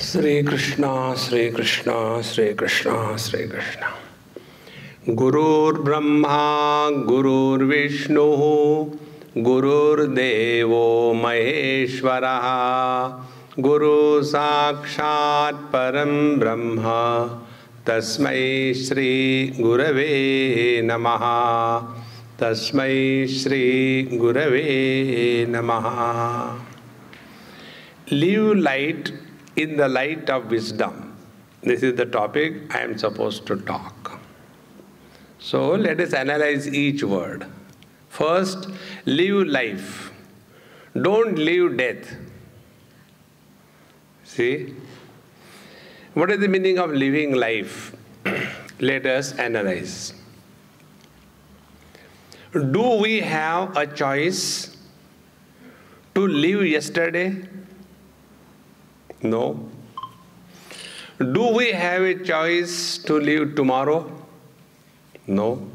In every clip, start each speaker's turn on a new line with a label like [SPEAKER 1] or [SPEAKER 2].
[SPEAKER 1] श्री कृष्णा श्री कृष्णा श्री कृष्णा श्री कृष्णा गुरुर्ब्रह्मा, गुरुर्विष्णु, गुरुर्देवो महेश्वरः गुरु साक्षात् परं ब्रह्म, तस्म श्री गुरवे नमः, तस्मै श्री गुरवे नमः। Live light in the light of wisdom. This is the topic I am supposed to talk. So let us analyze each word. First, live life. Don't live death. See? What is the meaning of living life? let us analyze. Do we have a choice to live yesterday? No. Do we have a choice to live tomorrow? No.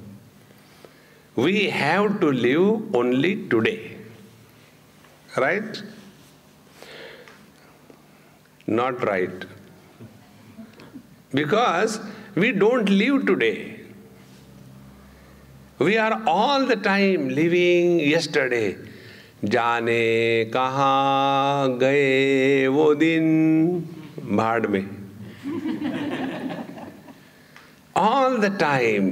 [SPEAKER 1] We have to live only today. Right? Not right. Because we don't live today. We are all the time living yesterday. जाने कहा गए वो दिन? भाड़ में। All the time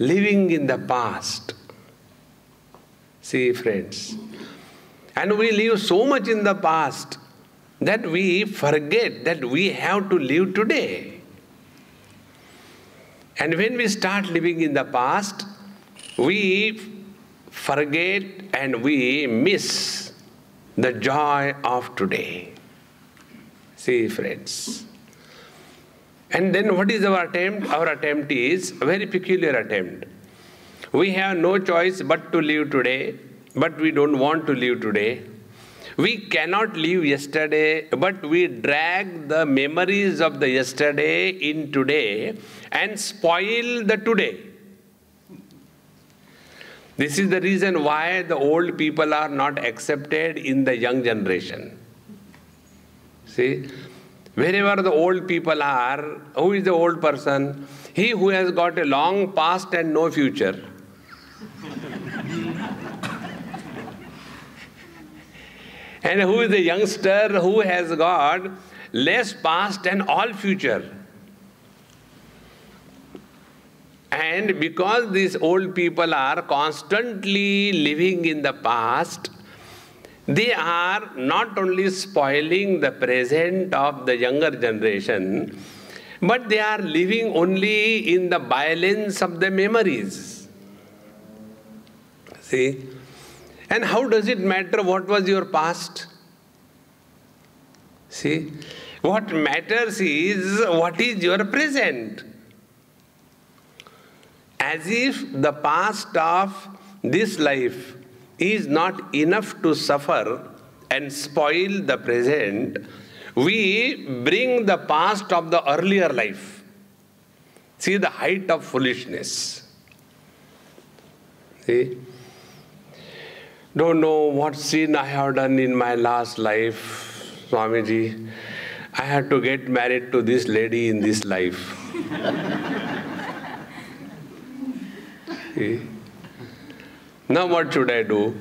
[SPEAKER 1] living in the past see friends and we live so much in the past that we forget that we have to live today and when we start living in the past we forget and we miss the joy of today. See, friends. And then what is our attempt? Our attempt is a very peculiar attempt. We have no choice but to live today, but we don't want to live today. We cannot live yesterday, but we drag the memories of the yesterday in today and spoil the today. This is the reason why the old people are not accepted in the young generation. See, wherever the old people are, who is the old person? He who has got a long past and no future. and who is the youngster who has got less past and all future? And because these old people are constantly living in the past, they are not only spoiling the present of the younger generation, but they are living only in the violence of the memories. See? And how does it matter what was your past? See? What matters is what is your present as if the past of this life is not enough to suffer and spoil the present, we bring the past of the earlier life. See the height of foolishness. See? Don't know what sin I have done in my last life, Swamiji. I had to get married to this lady in this life. Now, what should I do?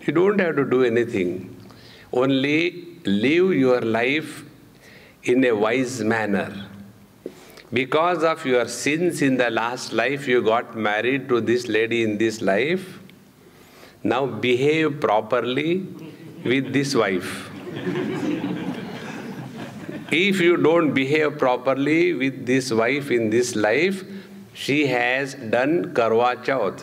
[SPEAKER 1] You don't have to do anything. Only live your life in a wise manner. Because of your sins in the last life, you got married to this lady in this life. Now, behave properly with this wife. if you don't behave properly with this wife in this life, she has done Karwa Chauth.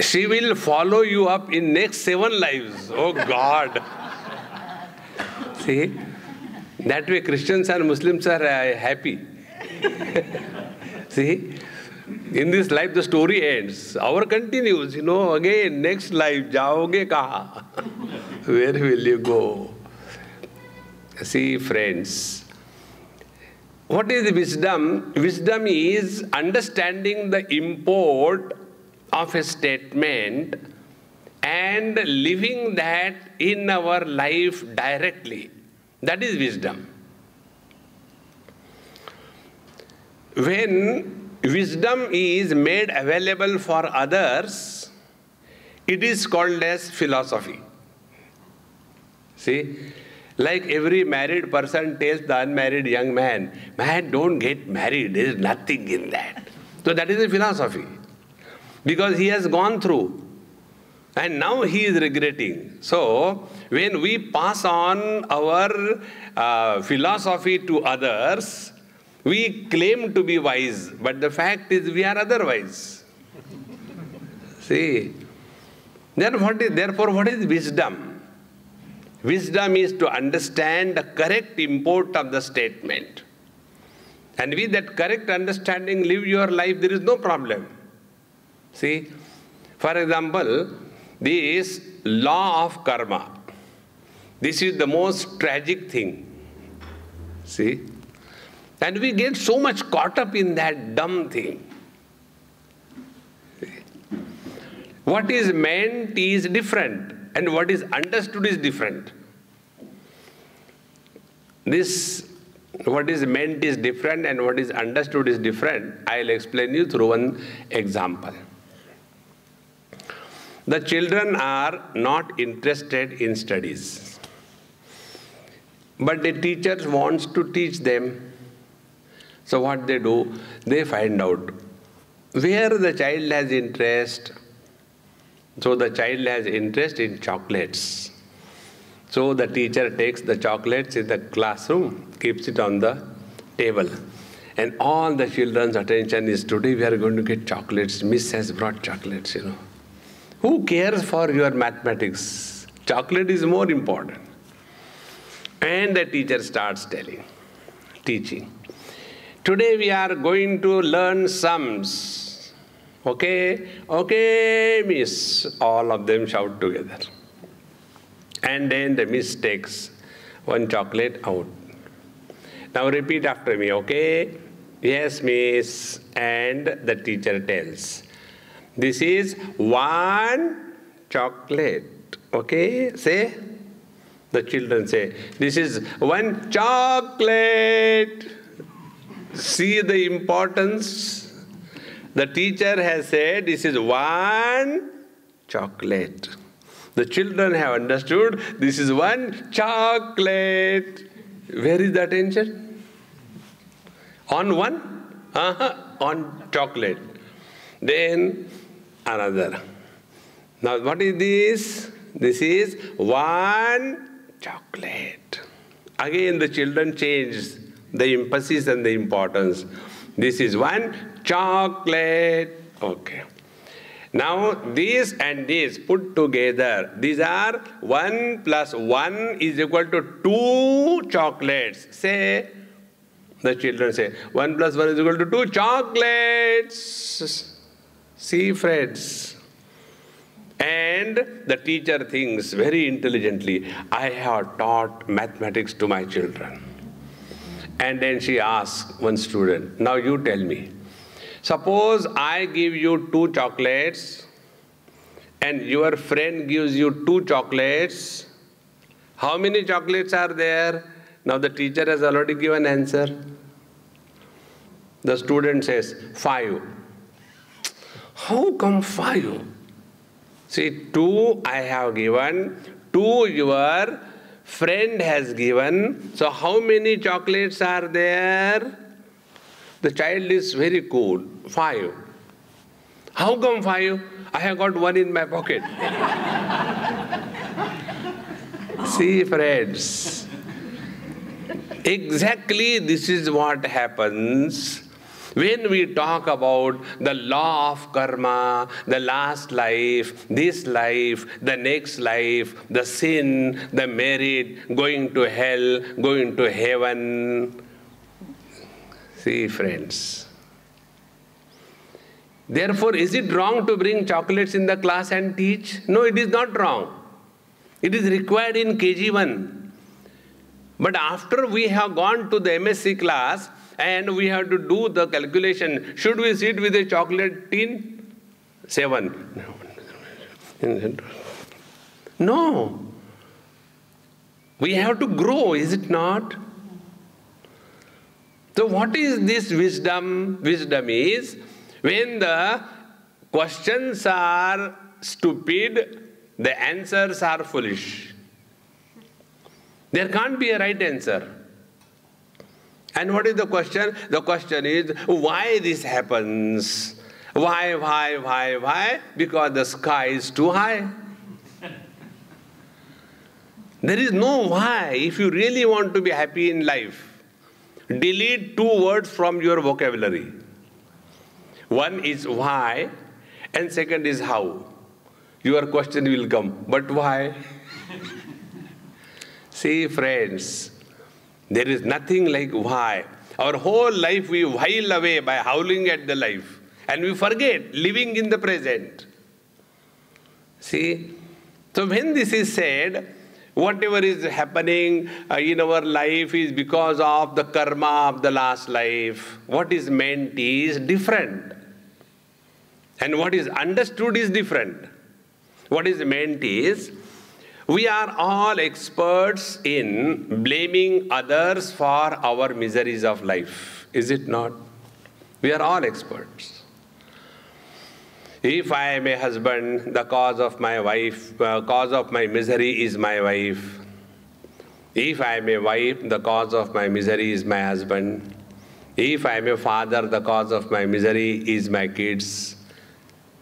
[SPEAKER 1] she will follow you up in next seven lives. Oh God. See? That way Christians and Muslims are uh, happy. See? In this life the story ends. Our continues, you know, again, next life, jaoge kaha? Where will you go? See, friends, what is wisdom? Wisdom is understanding the import of a statement and living that in our life directly. That is wisdom. When wisdom is made available for others, it is called as philosophy. See, like every married person tells the unmarried young man, man, don't get married, there is nothing in that. So that is a philosophy. Because he has gone through. And now he is regretting. So, when we pass on our uh, philosophy to others, we claim to be wise, but the fact is we are otherwise. See, then what is, therefore, what is wisdom? Wisdom is to understand the correct import of the statement. And with that correct understanding, live your life, there is no problem. See, for example, this law of karma. This is the most tragic thing. See? And we get so much caught up in that dumb thing. See? What is meant is different, and what is understood is different. This what is meant is different and what is understood is different. I'll explain you through one example. The children are not interested in studies. But the teachers wants to teach them. So what they do, they find out where the child has interest. So the child has interest in chocolates. So the teacher takes the chocolates in the classroom, keeps it on the table. And all the children's attention is today we are going to get chocolates. Miss has brought chocolates, you know. Who cares for your mathematics? Chocolate is more important. And the teacher starts telling, teaching. Today we are going to learn sums. Okay? Okay, miss. All of them shout together. And then the miss takes one chocolate out. Now repeat after me, okay? Yes, miss. And the teacher tells, this is one chocolate. Okay? Say. The children say, this is one chocolate. See the importance? The teacher has said, this is one chocolate. The children have understood this is one chocolate. Where is the attention? On one? Uh-huh, on chocolate. Then another. Now, what is this? This is one chocolate. Again, the children change the emphasis and the importance. This is one chocolate. Okay. Now, this and this put together, these are 1 plus 1 is equal to 2 chocolates. Say, the children say, 1 plus 1 is equal to 2 chocolates. See, friends. And the teacher thinks very intelligently, I have taught mathematics to my children. And then she asks one student, now you tell me, Suppose I give you two chocolates and your friend gives you two chocolates. How many chocolates are there? Now the teacher has already given answer. The student says, five. How come five? See, two I have given, two your friend has given. So how many chocolates are there? The child is very cool. Five. How come five? I have got one in my pocket. See, friends. Exactly this is what happens when we talk about the law of karma, the last life, this life, the next life, the sin, the merit, going to hell, going to heaven, See, friends. Therefore, is it wrong to bring chocolates in the class and teach? No, it is not wrong. It is required in KG1. But after we have gone to the MSc class and we have to do the calculation, should we sit with a chocolate tin? Seven. No. We have to grow, is it not? So, what is this wisdom? Wisdom is when the questions are stupid, the answers are foolish. There can't be a right answer. And what is the question? The question is why this happens? Why, why, why, why? Because the sky is too high. There is no why. If you really want to be happy in life, delete two words from your vocabulary. One is why, and second is how. Your question will come, but why? See, friends, there is nothing like why. Our whole life we while away by howling at the life and we forget living in the present. See? So when this is said, whatever is happening uh, in our life is because of the karma of the last life. What is meant is different. And what is understood is different. What is meant is we are all experts in blaming others for our miseries of life, is it not? We are all experts. If I am a husband, the cause of my wife, uh, cause of my misery is my wife. If I am a wife, the cause of my misery is my husband. If I am a father, the cause of my misery is my kids.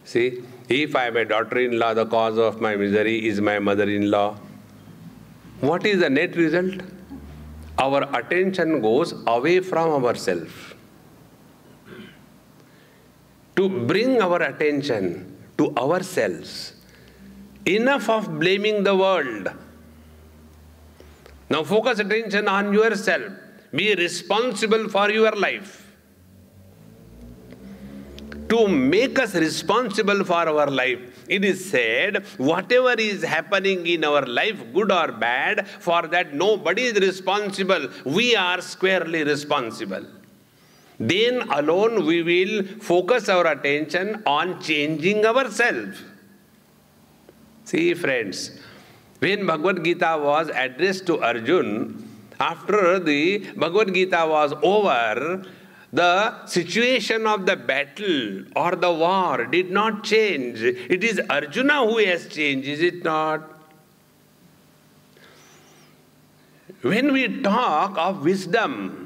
[SPEAKER 1] See, if I am a daughter-in-law, the cause of my misery is my mother-in-law. What is the net result? Our attention goes away from ourselves. To bring our attention to ourselves, enough of blaming the world. Now focus attention on yourself. Be responsible for your life to make us responsible for our life. It is said, whatever is happening in our life, good or bad, for that nobody is responsible. We are squarely responsible. Then alone we will focus our attention on changing ourselves. See, friends, when Bhagavad Gita was addressed to Arjun, after the Bhagavad Gita was over, the situation of the battle or the war did not change. It is Arjuna who has changed, is it not? When we talk of wisdom,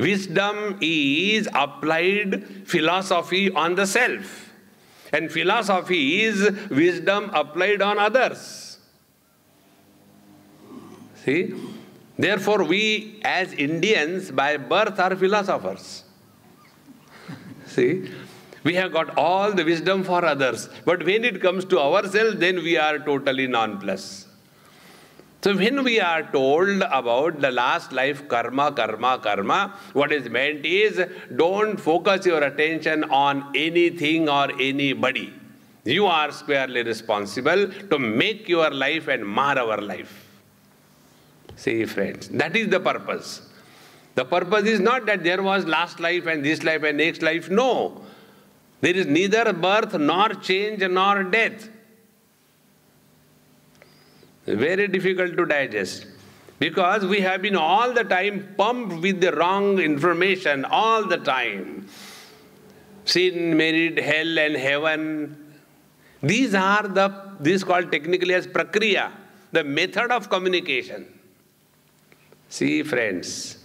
[SPEAKER 1] wisdom is applied philosophy on the self. And philosophy is wisdom applied on others. See? Therefore, we as Indians by birth are philosophers. See? We have got all the wisdom for others. But when it comes to ourselves, then we are totally non-plus. So when we are told about the last life karma, karma, karma, what is meant is don't focus your attention on anything or anybody. You are squarely responsible to make your life and mar our life. See friends, that is the purpose. The purpose is not that there was last life and this life and next life. No. There is neither birth nor change nor death. Very difficult to digest. Because we have been all the time pumped with the wrong information, all the time. Sin, merit, hell, and heaven. These are the, this is called technically as prakriya, the method of communication. See, friends,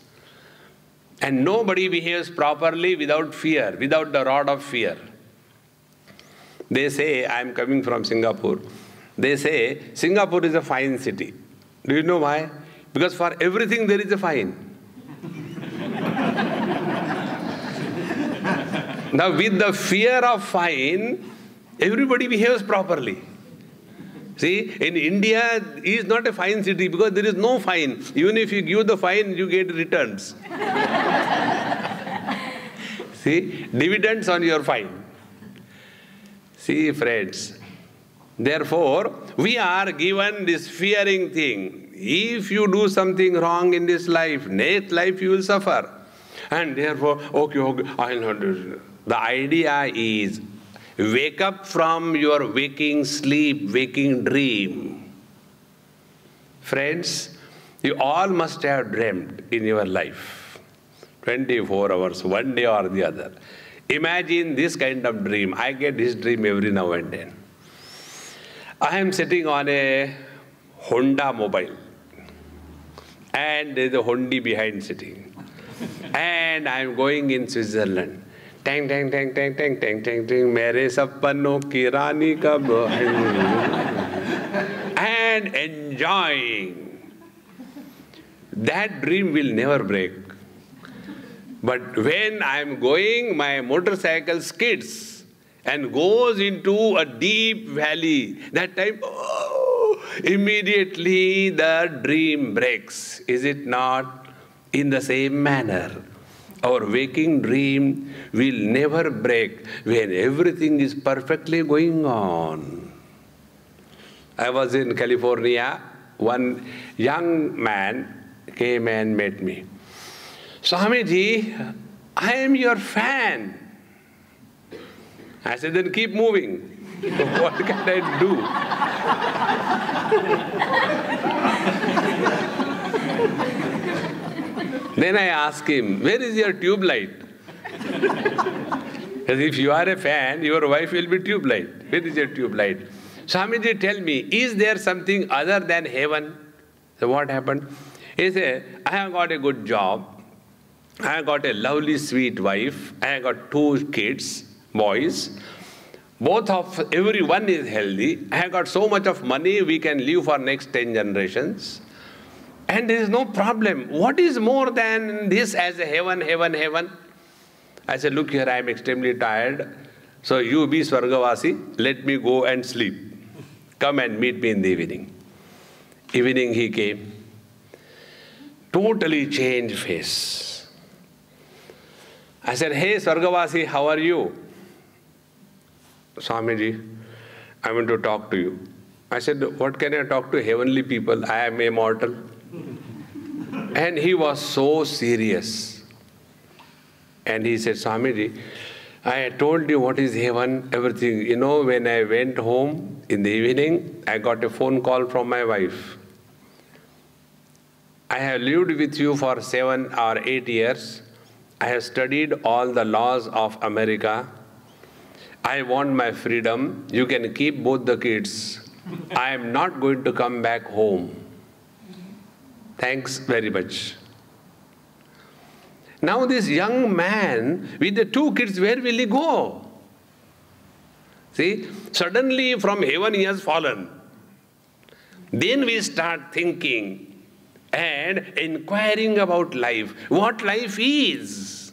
[SPEAKER 1] and nobody behaves properly without fear, without the rod of fear. They say, I am coming from Singapore. They say, Singapore is a fine city. Do you know why? Because for everything there is a fine. now, with the fear of fine, everybody behaves properly. See, in India is not a fine city because there is no fine. Even if you give the fine, you get returns. See, dividends on your fine. See, friends, therefore, we are given this fearing thing. If you do something wrong in this life, next life you will suffer. And therefore, okay, okay, I'll not do. The idea is wake up from your waking sleep, waking dream. Friends, you all must have dreamed in your life 24 hours, one day or the other. Imagine this kind of dream. I get this dream every now and then. I am sitting on a Honda mobile, and there's a Hondi behind sitting. and I am going in Switzerland. Tang, tang, tang, tang, tang, tang, tang, tang, mere sapano ki rani ka and enjoying. That dream will never break. But when I am going, my motorcycle skids and goes into a deep valley. That time, oh, immediately the dream breaks. Is it not? In the same manner, our waking dream will never break when everything is perfectly going on. I was in California. One young man came and met me. Swamiji, I am your fan. I said, then keep moving. what can I do? then I ask him, where is your tube light? Because if you are a fan, your wife will be tube light. Where is your tube light? Swamiji, tell me, is there something other than heaven? So what happened? He said, I have got a good job. I have got a lovely, sweet wife. I have got two kids, boys. Both of everyone is healthy. I have got so much of money we can live for next 10 generations. And there is no problem. What is more than this as a heaven, heaven, heaven? I said, look here, I am extremely tired. So you be Swargavasi, let me go and sleep. Come and meet me in the evening. Evening he came totally changed face. I said, Hey Swargavasi, how are you? Swamiji, I want to talk to you. I said, What can I talk to heavenly people? I am immortal. and he was so serious. And he said, Swamiji, I told you what is heaven, everything. You know, when I went home in the evening, I got a phone call from my wife. I have lived with you for seven or eight years. I have studied all the laws of America. I want my freedom. You can keep both the kids. I am not going to come back home. Thanks very much. Now, this young man with the two kids, where will he go? See, suddenly from heaven he has fallen. Then we start thinking, and inquiring about life, what life is.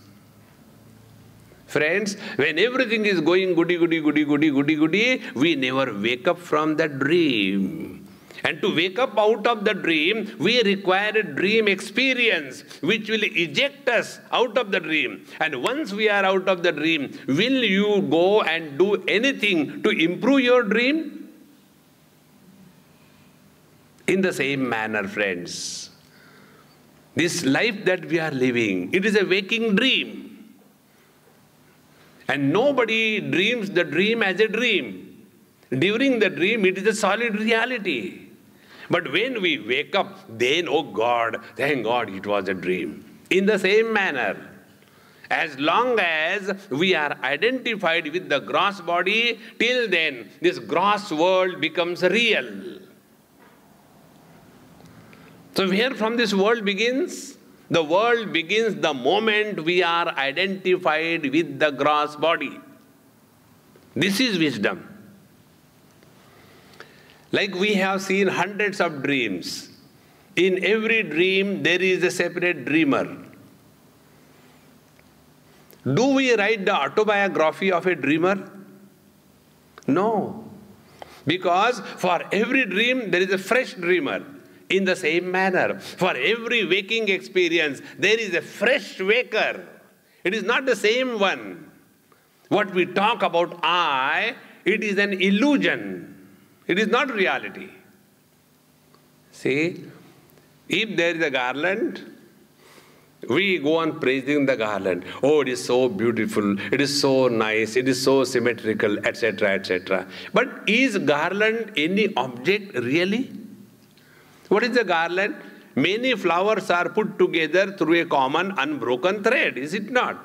[SPEAKER 1] Friends, when everything is going goody, goody, goody, goody, goody, goody, we never wake up from the dream. And to wake up out of the dream, we require a dream experience which will eject us out of the dream. And once we are out of the dream, will you go and do anything to improve your dream? In the same manner, friends, this life that we are living, it is a waking dream. And nobody dreams the dream as a dream. During the dream, it is a solid reality. But when we wake up, then, oh God, thank God it was a dream. In the same manner, as long as we are identified with the gross body, till then, this gross world becomes real. So, where from this world begins? The world begins the moment we are identified with the gross body. This is wisdom. Like we have seen hundreds of dreams. In every dream, there is a separate dreamer. Do we write the autobiography of a dreamer? No. Because for every dream, there is a fresh dreamer. In the same manner, for every waking experience, there is a fresh waker. It is not the same one. What we talk about I, it is an illusion. It is not reality. See, if there is a garland, we go on praising the garland. Oh, it is so beautiful, it is so nice, it is so symmetrical, etc., etc. But is garland any object really? What is the garland? Many flowers are put together through a common unbroken thread, is it not?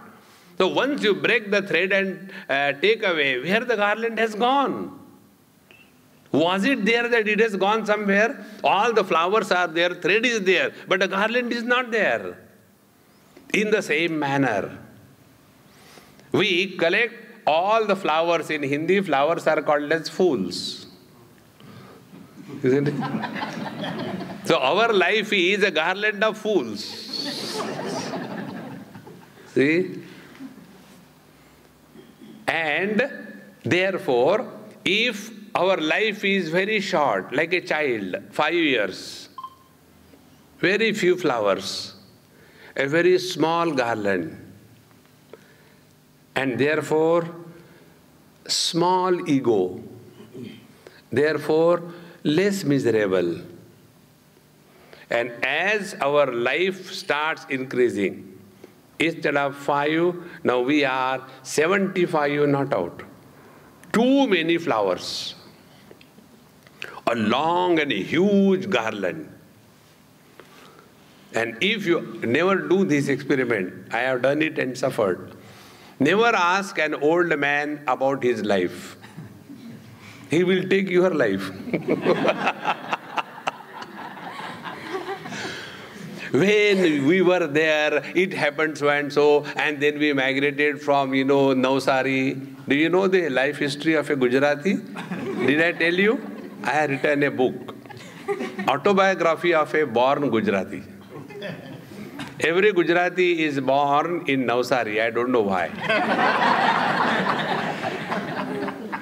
[SPEAKER 1] So once you break the thread and uh, take away, where the garland has gone? Was it there that it has gone somewhere? All the flowers are there, thread is there, but the garland is not there. In the same manner, we collect all the flowers in Hindi, flowers are called as fools. Isn't it? so our life is a garland of fools. See? And therefore, if our life is very short, like a child, five years, very few flowers, a very small garland, and therefore, small ego, therefore, less miserable. And as our life starts increasing, Instead of five, now we are 75 not out. Too many flowers. A long and huge garland. And if you never do this experiment, I have done it and suffered. Never ask an old man about his life. He will take your life. when we were there, it happened so and so, and then we migrated from, you know, Navsari. Do you know the life history of a Gujarati? Did I tell you? I have written a book, autobiography of a born Gujarati. Every Gujarati is born in Navsari. I don't know why.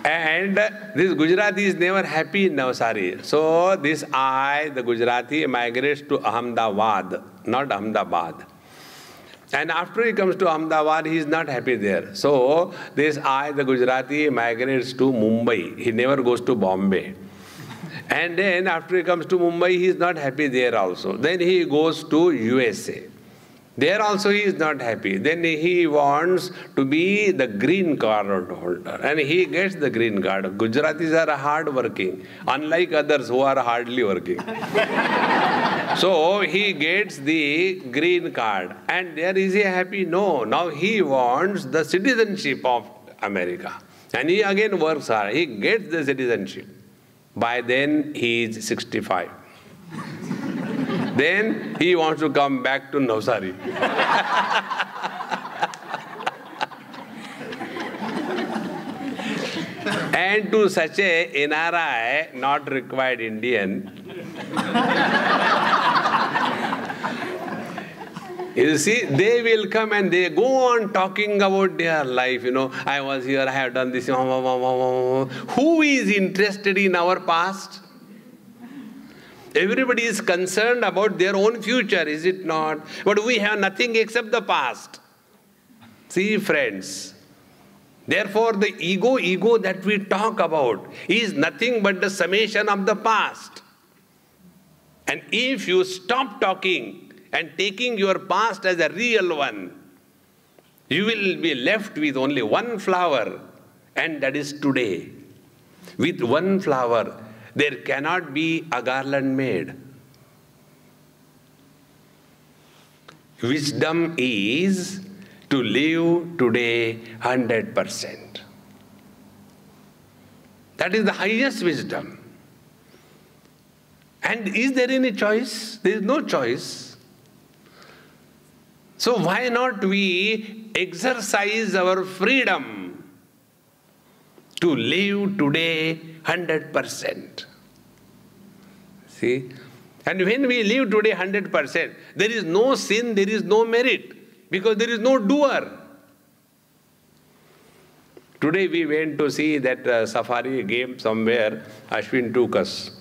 [SPEAKER 1] And this Gujarati is never happy in Navsari. So this I, the Gujarati, migrates to Ahmedabad, not Ahmedabad. And after he comes to Ahmedabad, he is not happy there. So this I, the Gujarati, migrates to Mumbai. He never goes to Bombay. And then after he comes to Mumbai, he is not happy there also. Then he goes to USA. There also he is not happy. Then he wants to be the green card holder and he gets the green card. Gujaratis are hard working, unlike others who are hardly working. so he gets the green card and there is he happy? No. Now he wants the citizenship of America. And he again works hard. He gets the citizenship. By then he is 65. Then he wants to come back to Navsari. and to such a NRI, not required Indian, You see, they will come and they go on talking about their life. You know, I was here, I have done this. Who is interested in our past? Everybody is concerned about their own future, is it not? But we have nothing except the past. See, friends. Therefore, the ego, ego that we talk about is nothing but the summation of the past. And if you stop talking and taking your past as a real one, you will be left with only one flower, and that is today. With one flower, there cannot be a garland made. Wisdom is to live today 100%. That is the highest wisdom. And is there any choice? There is no choice. So why not we exercise our freedom to live today 100%. See? And when we live today 100%, there is no sin, there is no merit, because there is no doer. Today we went to see that uh, safari game somewhere, Ashwin took us.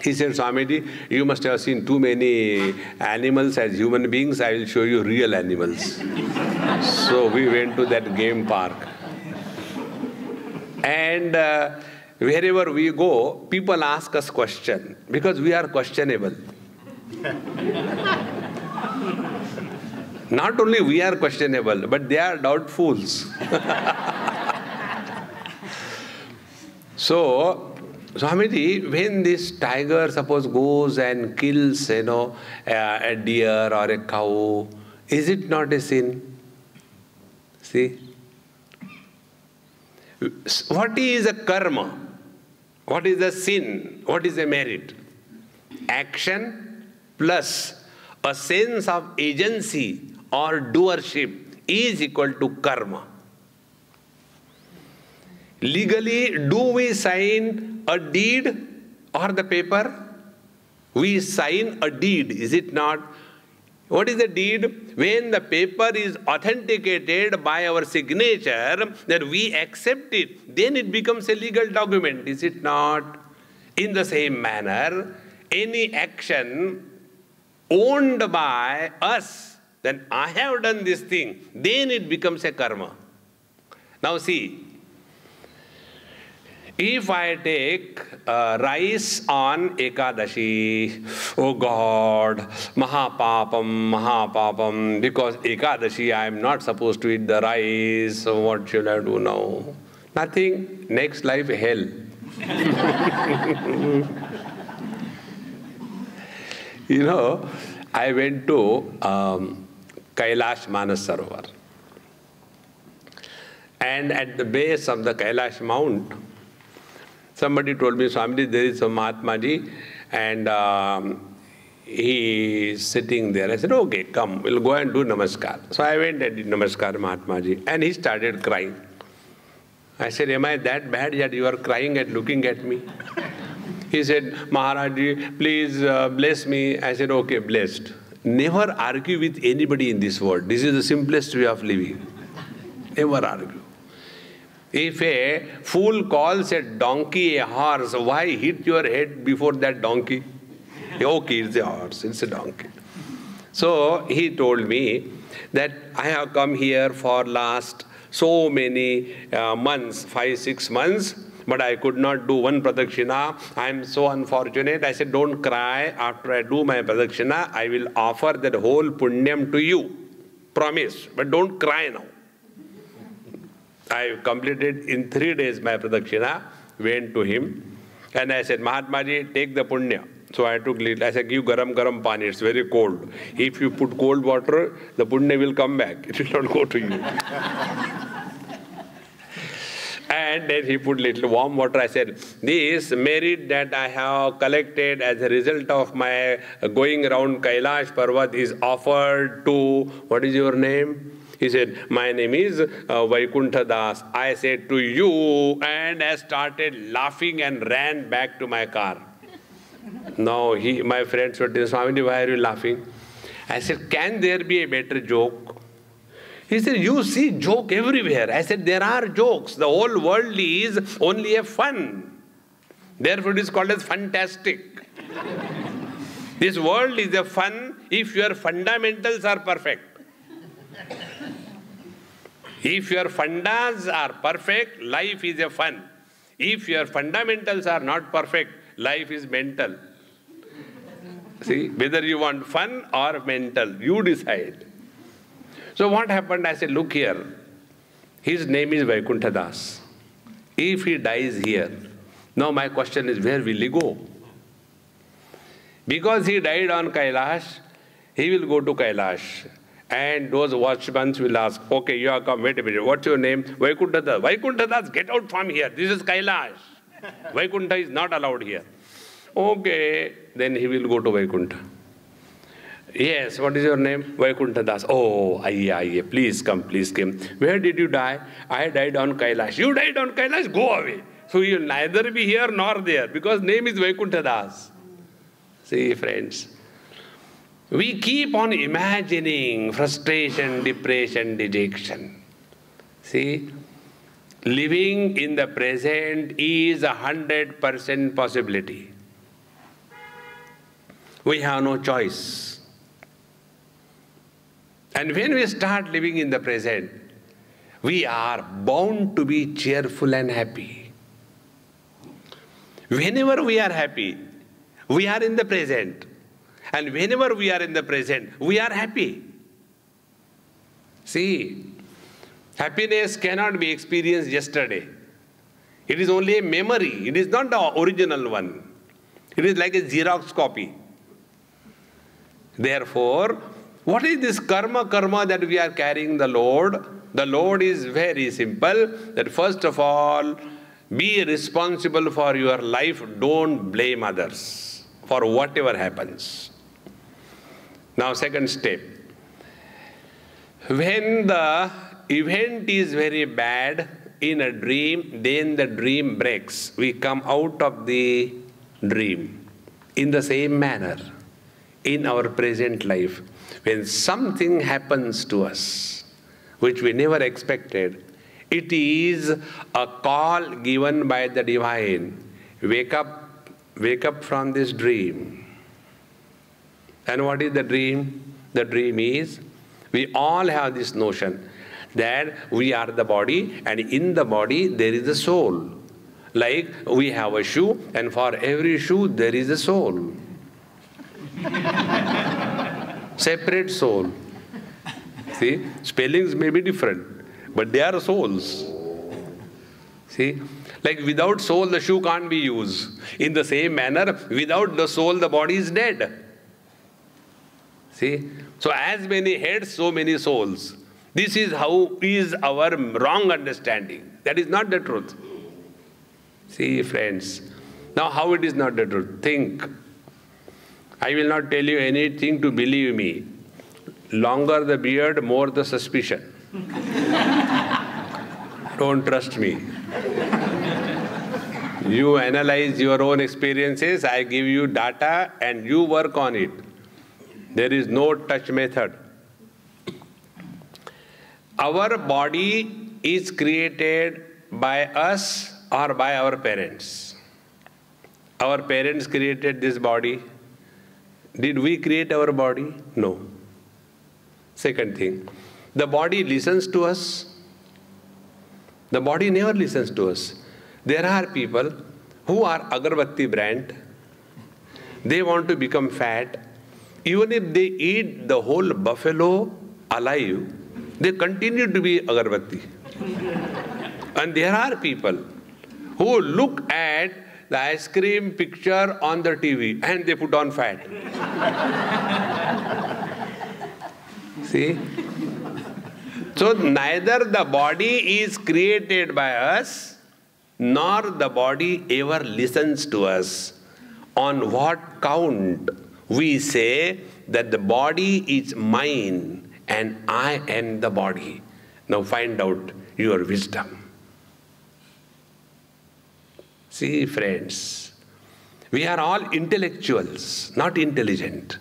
[SPEAKER 1] He said, Swamiji, you must have seen too many animals as human beings, I will show you real animals. so we went to that game park. And uh, Wherever we go, people ask us question because we are questionable. Not only we are questionable, but they are doubtfuls. so, Swamiji, when this tiger suppose goes and kills, you know, a, a deer or a cow, is it not a sin? See? What is a karma? What is a sin? What is a merit? Action plus a sense of agency or doership is equal to karma. Legally, do we sign a deed or the paper? We sign a deed, is it not? What is the deed? When the paper is authenticated by our signature, that we accept it, then it becomes a legal document, is it not? In the same manner, any action owned by us, then I have done this thing, then it becomes a karma. Now see, if I take uh, rice on Ekadashi, oh God, Mahapapam, Mahapapam, because Ekadashi I am not supposed to eat the rice, so what should I do now? Nothing. Next life, hell. you know, I went to um, Kailash Manasarovar. And at the base of the Kailash Mount, Somebody told me, Swamiji, there is a Mahatma Ji, and um, he is sitting there. I said, okay, come, we'll go and do Namaskar. So I went and did Namaskar Mahatma Ji, and he started crying. I said, am I that bad that you are crying and looking at me? he said, Maharaji, please uh, bless me. I said, okay, blessed. Never argue with anybody in this world. This is the simplest way of living. Never argue. If a fool calls a donkey a horse, why hit your head before that donkey? okay, it's a horse, it's a donkey. So he told me that I have come here for last so many uh, months, five, six months, but I could not do one pradakshina. I am so unfortunate. I said, don't cry. After I do my pradakshina, I will offer that whole punyam to you. Promise. But don't cry now. I completed in three days my pradakshina, went to him, and I said, Mahatmaji, take the punya. So I took little, I said, give garam garam pani, it's very cold. If you put cold water, the punya will come back, it will not go to you. and then he put little warm water. I said, this merit that I have collected as a result of my going around Kailash Parvat is offered to, what is your name? He said, My name is uh, Vaikuntha Das. I said to you, and I started laughing and ran back to my car. now, he, my were telling Swamiji, why are you laughing? I said, Can there be a better joke? He said, You see joke everywhere. I said, There are jokes. The whole world is only a fun. Therefore, it is called as fantastic. this world is a fun if your fundamentals are perfect. If your fundas are perfect, life is a fun. If your fundamentals are not perfect, life is mental. See, whether you want fun or mental, you decide. So what happened? I said, look here. His name is Vaikuntha Das. If he dies here, now my question is, where will he go? Because he died on Kailash, he will go to Kailash. And those watchmen will ask, okay, you have come, wait a minute, what's your name? Vaikuntha Das. Vaikuntha Das, get out from here. This is Kailash. Vaikuntha is not allowed here. Okay, then he will go to Vaikuntha. Yes, what is your name? Vaikuntha Das. Oh, aye, aye, please come, please come. Where did you die? I died on Kailash. You died on Kailash? Go away. So you'll neither be here nor there because name is Vaikuntha Das. See, friends. We keep on imagining frustration, depression, dejection. See, living in the present is a hundred percent possibility. We have no choice. And when we start living in the present, we are bound to be cheerful and happy. Whenever we are happy, we are in the present. And whenever we are in the present, we are happy. See, happiness cannot be experienced yesterday. It is only a memory. It is not the original one. It is like a Xerox copy. Therefore, what is this karma karma that we are carrying the load? The load is very simple that first of all, be responsible for your life. Don't blame others for whatever happens. Now, second step. When the event is very bad in a dream, then the dream breaks. We come out of the dream. In the same manner, in our present life, when something happens to us which we never expected, it is a call given by the divine. Wake up, wake up from this dream. And what is the dream? The dream is we all have this notion that we are the body, and in the body there is a soul. Like we have a shoe, and for every shoe there is a soul. Separate soul. See, spellings may be different, but they are souls. See, like without soul, the shoe can't be used. In the same manner, without the soul, the body is dead. See, so as many heads, so many souls. This is how is our wrong understanding. That is not the truth. See, friends. Now, how it is not the truth? Think. I will not tell you anything to believe me. Longer the beard, more the suspicion. Don't trust me. You analyze your own experiences, I give you data, and you work on it. There is no touch method. Our body is created by us or by our parents. Our parents created this body. Did we create our body? No. Second thing, the body listens to us. The body never listens to us. There are people who are Agarbatti brand. They want to become fat. Even if they eat the whole buffalo alive, they continue to be Agarbatti. and there are people who look at the ice cream picture on the TV and they put on fat. See? So neither the body is created by us, nor the body ever listens to us. On what count we say that the body is mine and I am the body. Now find out your wisdom. See, friends, we are all intellectuals, not intelligent.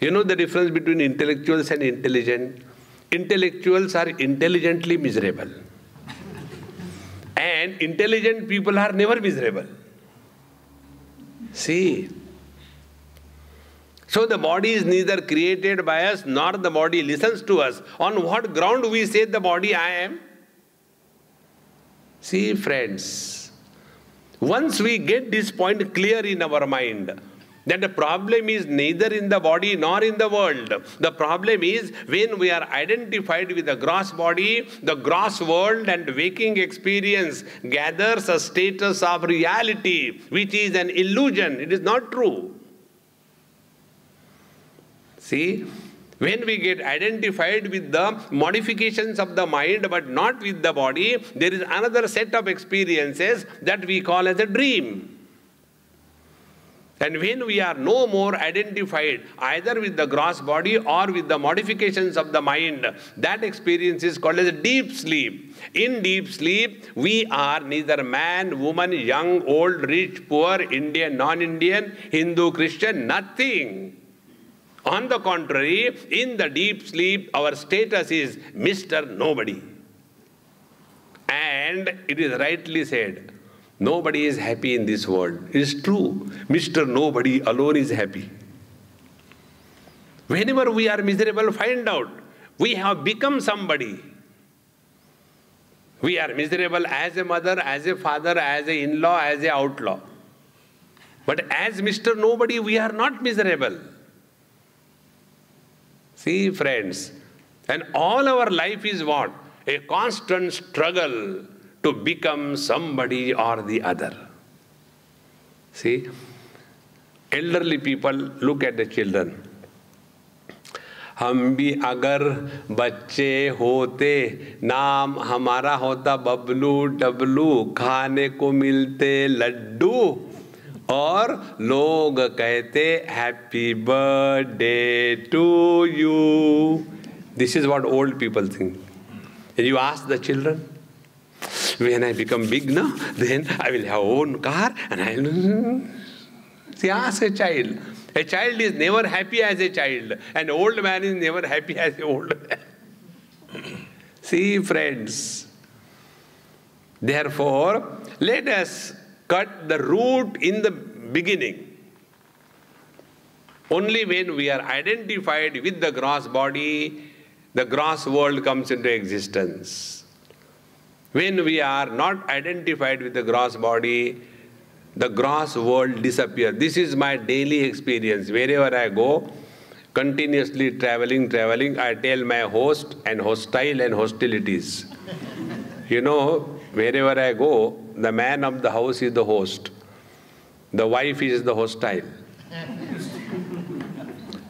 [SPEAKER 1] You know the difference between intellectuals and intelligent? Intellectuals are intelligently miserable. and intelligent people are never miserable. See. So the body is neither created by us nor the body listens to us. On what ground we say the body I am? See, friends, once we get this point clear in our mind, that the problem is neither in the body nor in the world. The problem is when we are identified with the gross body, the gross world and waking experience gathers a status of reality, which is an illusion. It is not true. See, when we get identified with the modifications of the mind but not with the body, there is another set of experiences that we call as a dream. And when we are no more identified either with the gross body or with the modifications of the mind, that experience is called as deep sleep. In deep sleep, we are neither man, woman, young, old, rich, poor, Indian, non Indian, Hindu, Christian, nothing. On the contrary, in the deep sleep, our status is Mr. Nobody. And it is rightly said Nobody is happy in this world. It is true. Mr. Nobody alone is happy. Whenever we are miserable, find out we have become somebody. We are miserable as a mother, as a father, as a in-law, as a outlaw. But as Mr. Nobody, we are not miserable. See, friends, and all our life is what? A constant struggle to become somebody or the other. See, elderly people look at the children. हम भी अगर बच्चे होते नाम हमारा होता बबलू डबलू खाने को मिलते लड्डू और लोग कहते happy birthday to you this is what old people think you ask the children when I become big now, then I will have own car and I'll see ask a child. A child is never happy as a child. An old man is never happy as an old man. see, friends. Therefore, let us cut the root in the beginning. Only when we are identified with the gross body, the gross world comes into existence. When we are not identified with the gross body, the gross world disappears. This is my daily experience. Wherever I go, continuously traveling, traveling, I tell my host and hostile and hostilities. you know, wherever I go, the man of the house is the host. The wife is the hostile.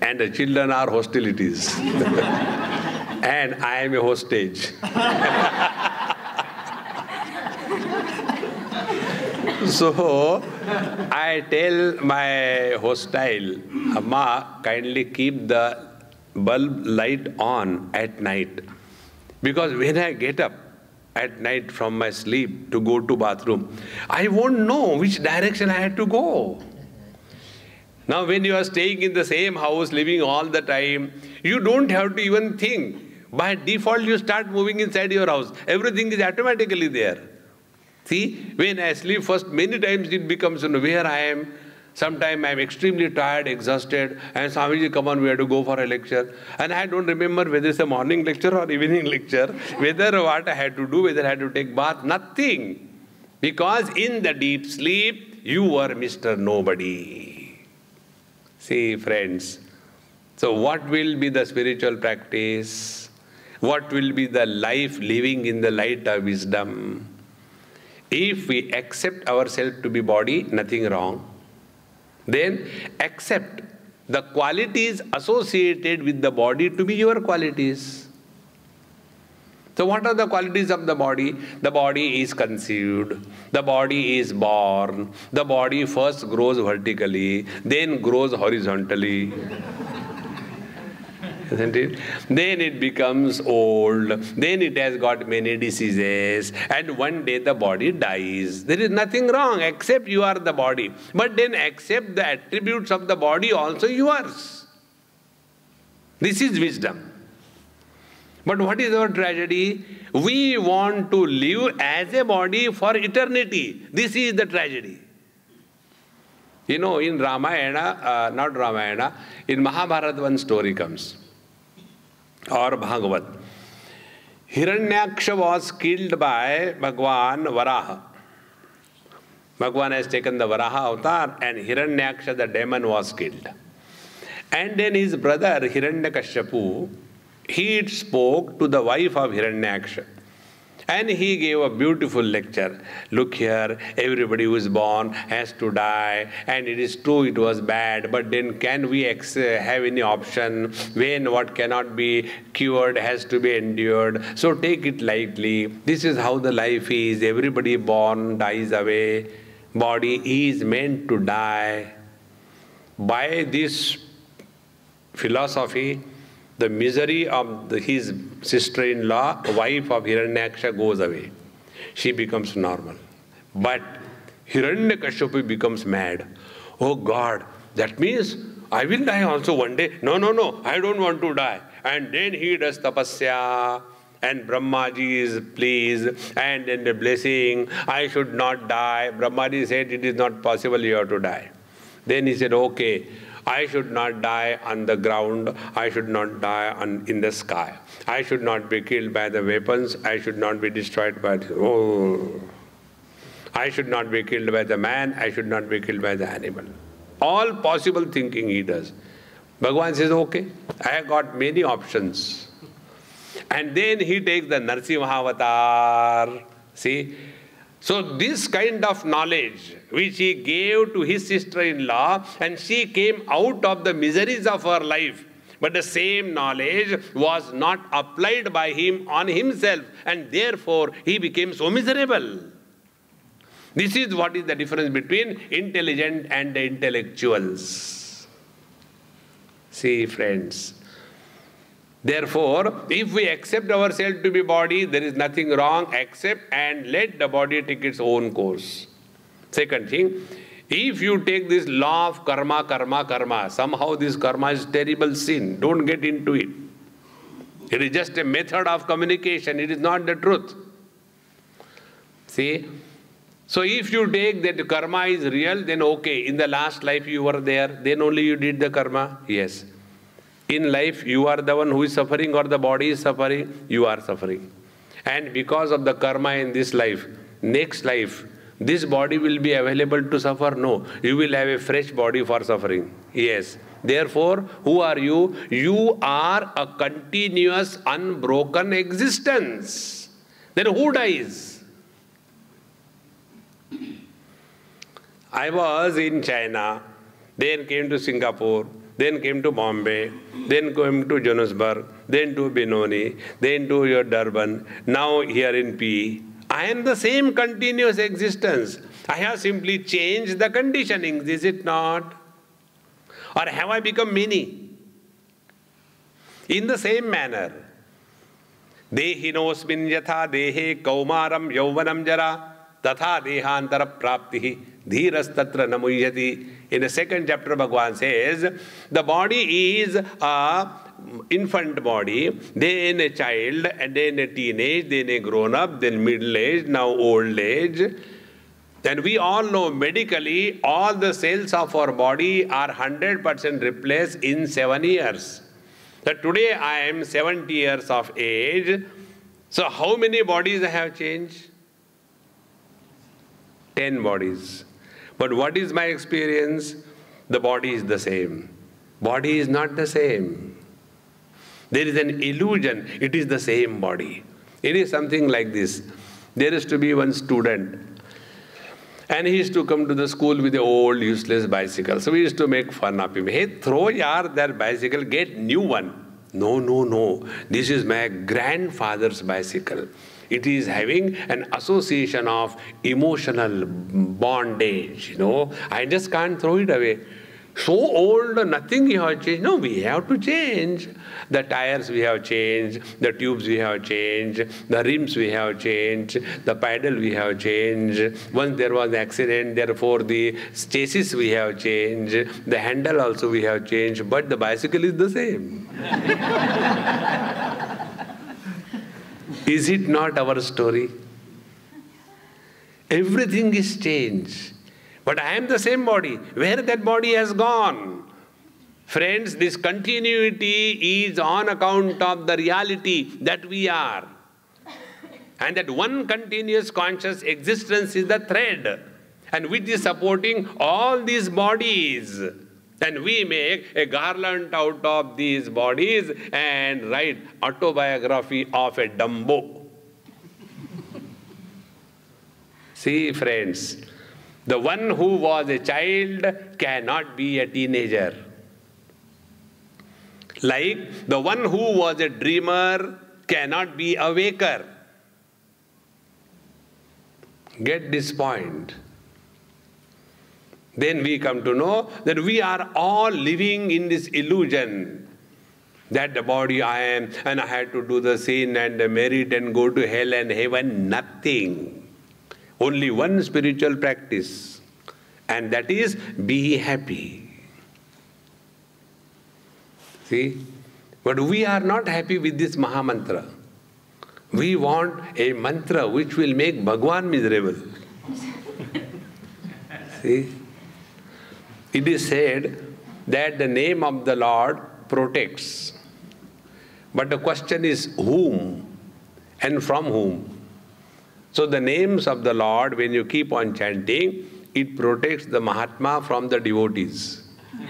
[SPEAKER 1] and the children are hostilities. and I am a hostage. so I tell my hostile, Amma, kindly keep the bulb light on at night. Because when I get up, at night from my sleep to go to bathroom, I won't know which direction I had to go. Now when you are staying in the same house, living all the time, you don't have to even think. By default, you start moving inside your house. Everything is automatically there. See, when I sleep first, many times it becomes, you know, where I am, Sometimes I'm extremely tired, exhausted, and Swamiji, come on, we have to go for a lecture. And I don't remember whether it's a morning lecture or evening lecture, whether what I had to do, whether I had to take bath, nothing. Because in the deep sleep, you were Mr. Nobody. See, friends, so what will be the spiritual practice? What will be the life living in the light of wisdom? If we accept ourselves to be body, nothing wrong. Then accept the qualities associated with the body to be your qualities. So, what are the qualities of the body? The body is conceived, the body is born, the body first grows vertically, then grows horizontally isn't it? Then it becomes old, then it has got many diseases, and one day the body dies. There is nothing wrong except you are the body. But then accept the attributes of the body also yours. This is wisdom. But what is our tragedy? We want to live as a body for eternity. This is the tragedy. You know, in Ramayana, uh, not Ramayana, in Mahabharata, one story comes or Bhagavat. Hiranyaksha was killed by Bhagwan Varaha. Bhagwan has taken the Varaha avatar and Hiranyaksha, the demon, was killed. And then his brother Hiranyakashipu, he spoke to the wife of Hiranyaksha. And he gave a beautiful lecture. Look here, everybody who is born has to die, and it is true it was bad, but then can we ex- have any option when what cannot be cured has to be endured? So take it lightly. This is how the life is. Everybody born dies away. Body is meant to die. By this philosophy, the misery of the, his sister-in-law, wife of Hiranyaksha, goes away. She becomes normal. But Hiranyakashipu becomes mad. Oh God, that means I will die also one day. No, no, no, I don't want to die. And then he does tapasya and Brahmaji is pleased and then the blessing, I should not die. Brahmaji said it is not possible you have to die. Then he said, okay, I should not die on the ground. I should not die on, in the sky. I should not be killed by the weapons. I should not be destroyed by the, oh. I should not be killed by the man. I should not be killed by the animal. All possible thinking he does. Bhagavan says, okay, I have got many options. And then he takes the Narsimha avatar See? So, this kind of knowledge which he gave to his sister in law, and she came out of the miseries of her life. But the same knowledge was not applied by him on himself, and therefore he became so miserable. This is what is the difference between intelligent and intellectuals. See, friends. Therefore, if we accept ourselves to be body, there is nothing wrong. Accept and let the body take its own course. Second thing, if you take this law of karma, karma, karma, somehow this karma is terrible sin. Don't get into it. It is just a method of communication. It is not the truth. See, so if you take that karma is real, then okay, in the last life you were there, then only you did the karma. Yes. In life, you are the one who is suffering or the body is suffering, you are suffering. And because of the karma in this life, next life, this body will be available to suffer? No. You will have a fresh body for suffering. Yes. Therefore, who are you? You are a continuous, unbroken existence. Then who dies? I was in China, then came to Singapore, then came to Bombay, then came to Johannesburg, then to Benoni, then to your Durban, now here in P. I am the same continuous existence. I have simply changed the conditionings, is it not? Or have I become many? In the same manner, देहिनोस्मिन् यथा देहे कौमारम यौवनम जरा तथा देहांतर प्राप्ति धीरस्तत्र न मुह्यति in the second chapter bhagwan says the body is a infant body then a child and then a teenage then a grown up then middle age now old age. And we all know medically all the cells of our body are 100% replaced in 7 years. That today i am 70 years of age. So how many bodies i have changed? 10 bodies. But what is my experience? The body is the same. Body is not the same. There is an illusion, it is the same body. It is something like this. There is to be one student, and he used to come to the school with the old useless bicycle. So we used to make fun of him. Hey, throw your that bicycle, get new one. No, no, no. This is my grandfather's bicycle. It is having an association of emotional bondage, you know. I just can't throw it away. So old, nothing you have changed. No, we have to change. The tires we have changed, the tubes we have changed, the rims we have changed, the pedal we have changed. Once there was an accident, therefore the chassis we have changed, the handle also we have changed, but the bicycle is the same. Is it not our story? Everything is changed. But I am the same body. Where that body has gone? Friends, this continuity is on account of the reality that we are. And that one continuous conscious existence is the thread, and which is supporting all these bodies. And we make a garland out of these bodies and write autobiography of a Dumbo. See, friends, the one who was a child cannot be a teenager. Like the one who was a dreamer cannot be a waker. Get this point. Then we come to know that we are all living in this illusion that the body I am and I had to do the sin and the merit and go to hell and heaven. Nothing. Only one spiritual practice, and that is be happy. See? But we are not happy with this Mahamantra. We want a mantra which will make Bhagwan miserable. See? It is said that the name of the Lord protects. But the question is whom and from whom? So the names of the Lord, when you keep on chanting, it protects the Mahatma from the devotees.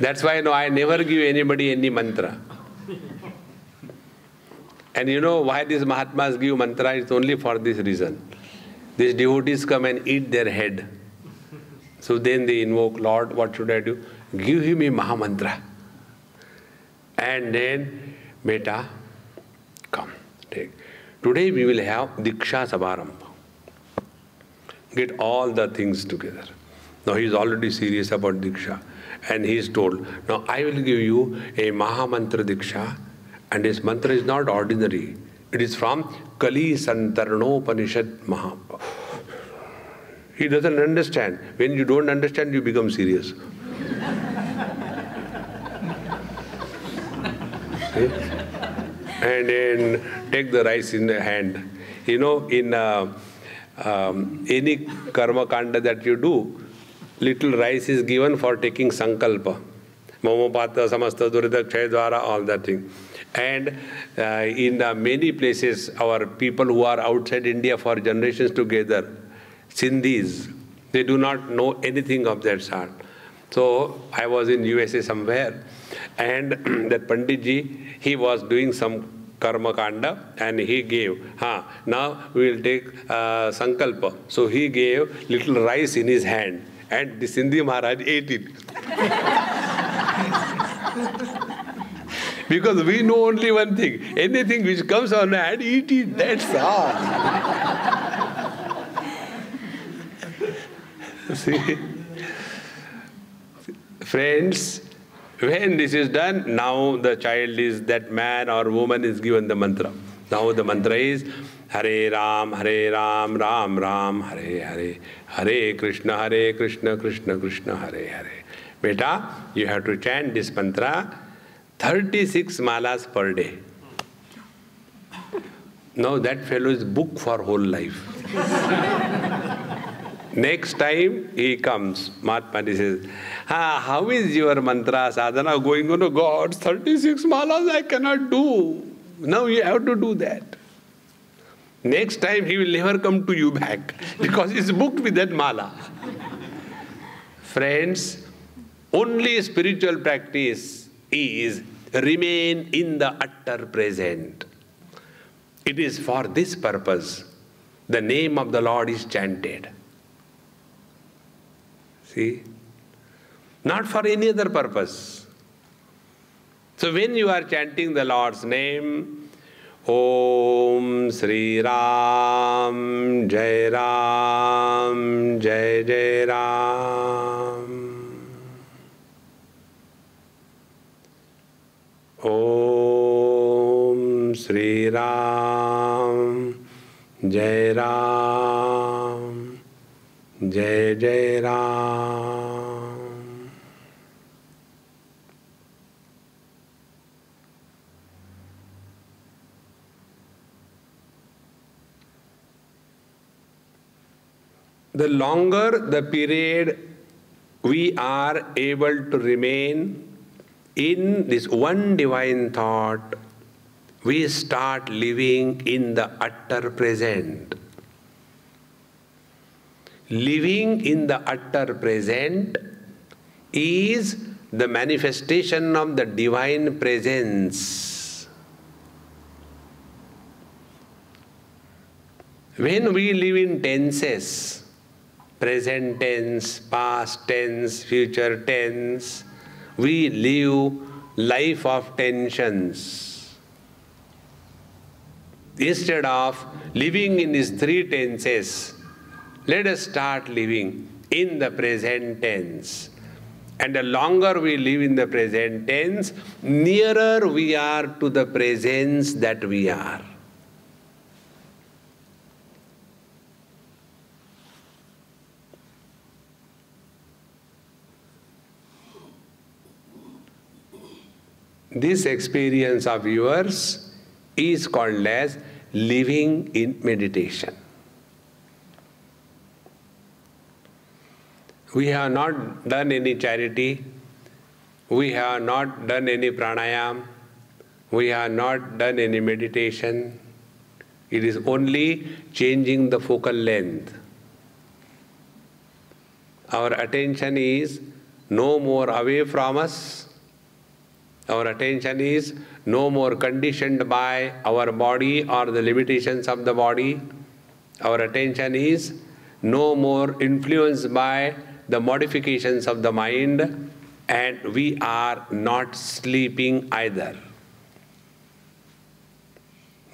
[SPEAKER 1] That's why no, I never give anybody any mantra. And you know why these Mahatmas give mantra? It's only for this reason. These devotees come and eat their head. So then they invoke, Lord, what should I do? Give him a Mahamantra. And then, Beta, come, take. Today we will have Diksha Samarambha. Get all the things together. Now he is already serious about Diksha. And he is told, now I will give you a Mahamantra Diksha. And this mantra is not ordinary. It is from Kali Santaranopanishad Maha. He doesn't understand. When you don't understand, you become serious. and then take the rice in the hand. You know, in uh, um, any karma kanda that you do, little rice is given for taking sankalpa. Momopata, samasta, durita, all that thing. And uh, in uh, many places, our people who are outside India for generations together, Sindhis, they do not know anything of that sort. So I was in USA somewhere, and that Panditji, he was doing some karma kanda and he gave ha now we will take uh, sankalpa so he gave little rice in his hand and the sindhi maharaj ate it because we know only one thing anything which comes on hand eat it that's all see friends when this is done, now the child is, that man or woman is given the mantra. Now the mantra is Hare Ram, Hare Ram, Ram Ram, Hare Hare, Hare Krishna, Hare Krishna, Krishna Krishna, Hare Hare. Beta, you have to chant this mantra 36 malas per day. Now that fellow is booked for whole life. Next time he comes, Mahatma says, ah, how is your mantra sadhana going on? God, 36 malas I cannot do. Now you have to do that. Next time he will never come to you back because he's booked with that mala. Friends, only spiritual practice is remain in the utter present. It is for this purpose the name of the Lord is chanted. See? Not for any other purpose. So when you are chanting the Lord's name, Om Sri Ram, Jai Ram, Jai Jai Ram. Om Sri Ram, Jai Ram, Jai Jai Ram. The longer the period we are able to remain in this one divine thought, we start living in the utter present. Living in the utter present is the manifestation of the divine presence. When we live in tenses, present tense, past tense, future tense, we live life of tensions. Instead of living in these three tenses, let us start living in the present tense. And the longer we live in the present tense, nearer we are to the presence that we are. This experience of yours is called as living in meditation. We have not done any charity, we have not done any pranayam, we have not done any meditation. It is only changing the focal length. Our attention is no more away from us, Our attention is no more conditioned by our body or the limitations of the body. Our attention is no more influenced by the modifications of the mind, and we are not sleeping either.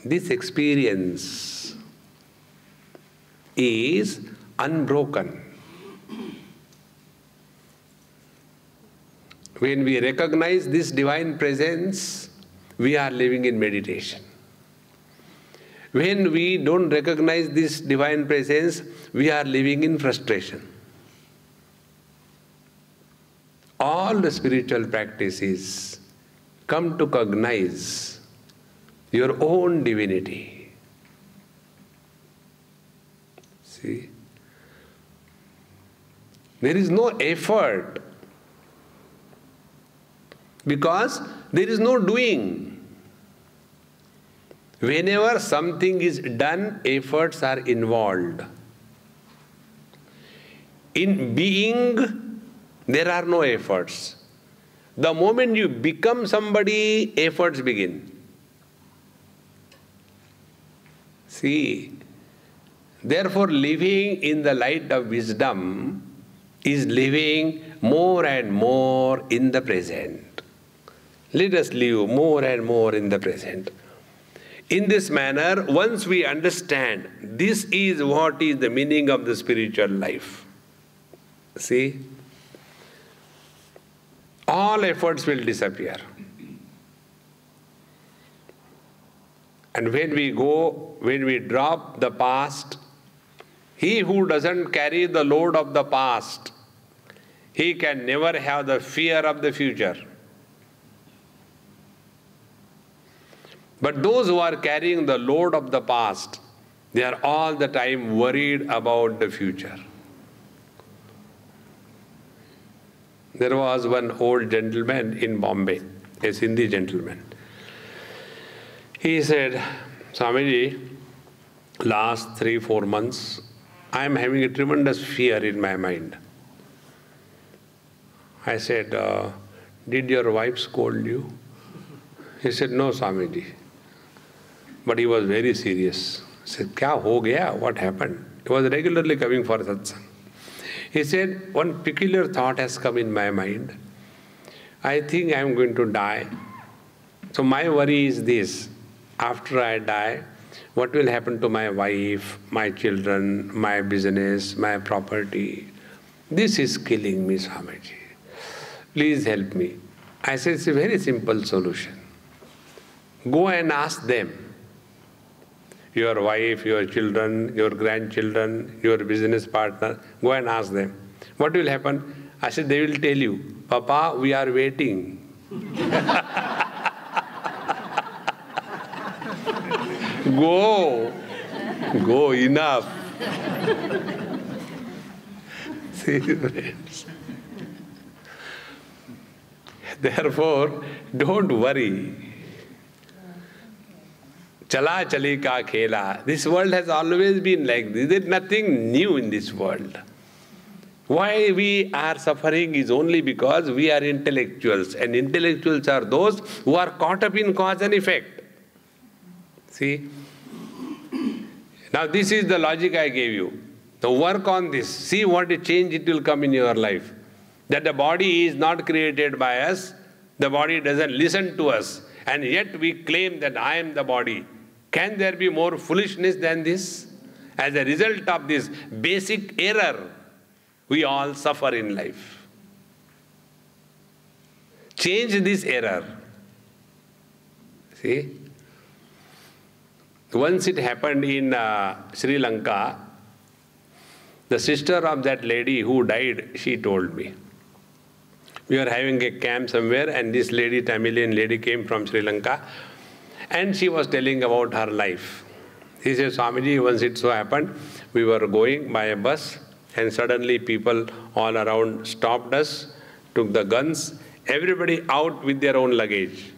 [SPEAKER 1] This experience is unbroken. When we recognize this divine presence, we are living in meditation. When we don't recognize this divine presence, we are living in frustration. All the spiritual practices come to cognize your own divinity. See? There is no effort because there is no doing. Whenever something is done, efforts are involved. In being, there are no efforts. The moment you become somebody, efforts begin. See, therefore, living in the light of wisdom is living more and more in the present. Let us live more and more in the present. In this manner, once we understand this is what is the meaning of the spiritual life, see, all efforts will disappear. And when we go, when we drop the past, he who doesn't carry the load of the past, he can never have the fear of the future. But those who are carrying the load of the past, they are all the time worried about the future. There was one old gentleman in Bombay, a Sindhi gentleman. He said, Swamiji, last three, four months, I am having a tremendous fear in my mind. I said, uh, Did your wife scold you? He said, No, Swamiji. But he was very serious. He said, Kya ho gaya? What happened? He was regularly coming for satsang. He said, One peculiar thought has come in my mind. I think I am going to die. So my worry is this after I die, what will happen to my wife, my children, my business, my property? This is killing me, Swamiji. Please help me. I said, it's a very simple solution. Go and ask them. Your wife, your children, your grandchildren, your business partner, go and ask them. What will happen? I said, they will tell you, Papa, we are waiting. go. Go, enough. See, friends. Therefore, don't worry. Chala chali ka khela. This world has always been like this. There is nothing new in this world. Why we are suffering is only because we are intellectuals, and intellectuals are those who are caught up in cause and effect. See? Now, this is the logic I gave you. Now, work on this. See what a change it will come in your life that the body is not created by us, the body doesn't listen to us, and yet we claim that I am the body. Can there be more foolishness than this? As a result of this basic error, we all suffer in life. Change this error. See? Once it happened in uh, Sri Lanka, the sister of that lady who died, she told me we were having a camp somewhere and this lady, Tamilian lady came from Sri Lanka and she was telling about her life. He said, Swamiji, once it so happened, we were going by a bus and suddenly people all around stopped us, took the guns, everybody out with their own luggage.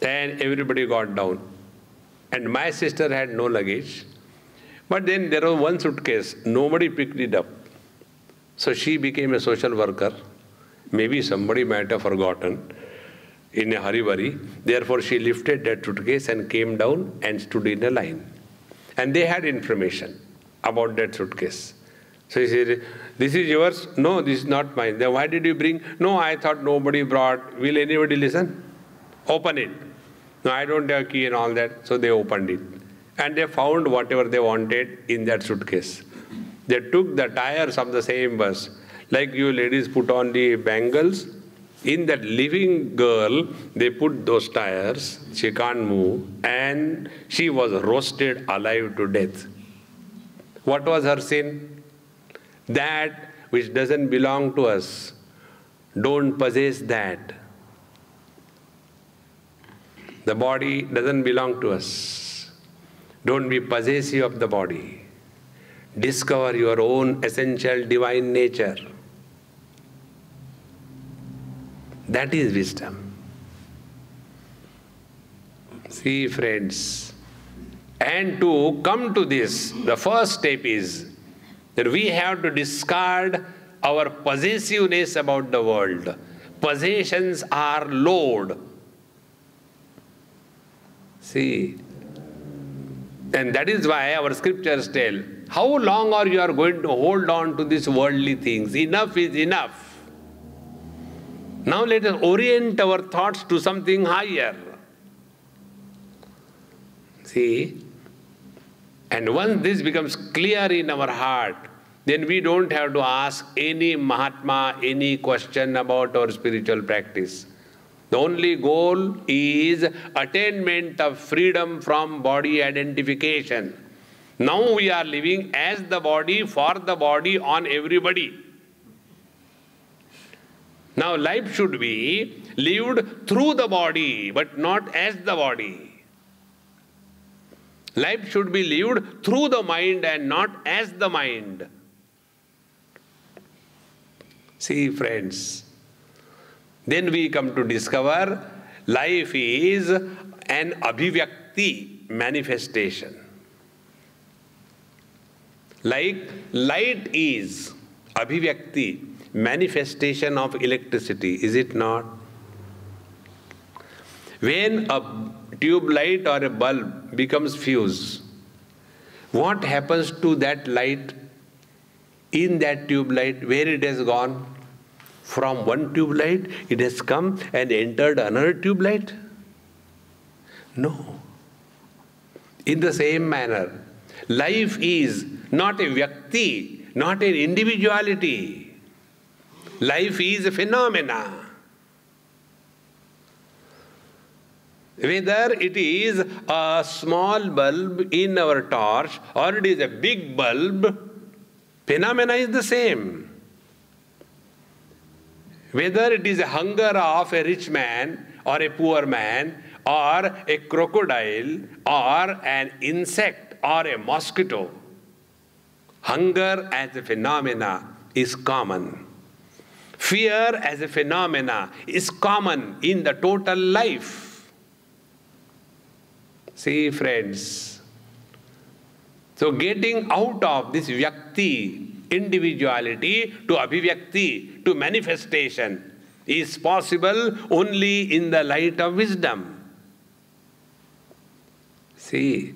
[SPEAKER 1] And everybody got down. And my sister had no luggage. But then there was one suitcase, nobody picked it up. So she became a social worker Maybe somebody might have forgotten in a hurry Therefore, she lifted that suitcase and came down and stood in a line. And they had information about that suitcase. So he said, This is yours? No, this is not mine. Then why did you bring? No, I thought nobody brought. Will anybody listen? Open it. No, I don't have key and all that. So they opened it. And they found whatever they wanted in that suitcase. They took the tires of the same bus. Like you ladies put on the bangles, in that living girl, they put those tires, she can't move, and she was roasted alive to death. What was her sin? That which doesn't belong to us. Don't possess that. The body doesn't belong to us. Don't be possessive of the body. Discover your own essential divine nature. That is wisdom. See, friends, and to come to this, the first step is that we have to discard our possessiveness about the world. Possessions are load. See, and that is why our scriptures tell how long are you are going to hold on to these worldly things? Enough is enough. Now let us orient our thoughts to something higher. See? And once this becomes clear in our heart, then we don't have to ask any Mahatma any question about our spiritual practice. The only goal is attainment of freedom from body identification. Now we are living as the body, for the body, on everybody. Now, life should be lived through the body, but not as the body. Life should be lived through the mind and not as the mind. See, friends, then we come to discover life is an abhivyakti manifestation. Like light is abhivyakti manifestation of electricity, is it not? When a tube light or a bulb becomes fused, what happens to that light in that tube light, where it has gone? From one tube light, it has come and entered another tube light? No. In the same manner, life is not a vyakti, not an individuality. Life is a phenomena. Whether it is a small bulb in our torch or it is a big bulb, phenomena is the same. Whether it is a hunger of a rich man or a poor man or a crocodile or an insect or a mosquito, hunger as a phenomena is common. Fear as a phenomena is common in the total life. See, friends. So, getting out of this vyakti, individuality, to abhivyakti, to manifestation, is possible only in the light of wisdom. See,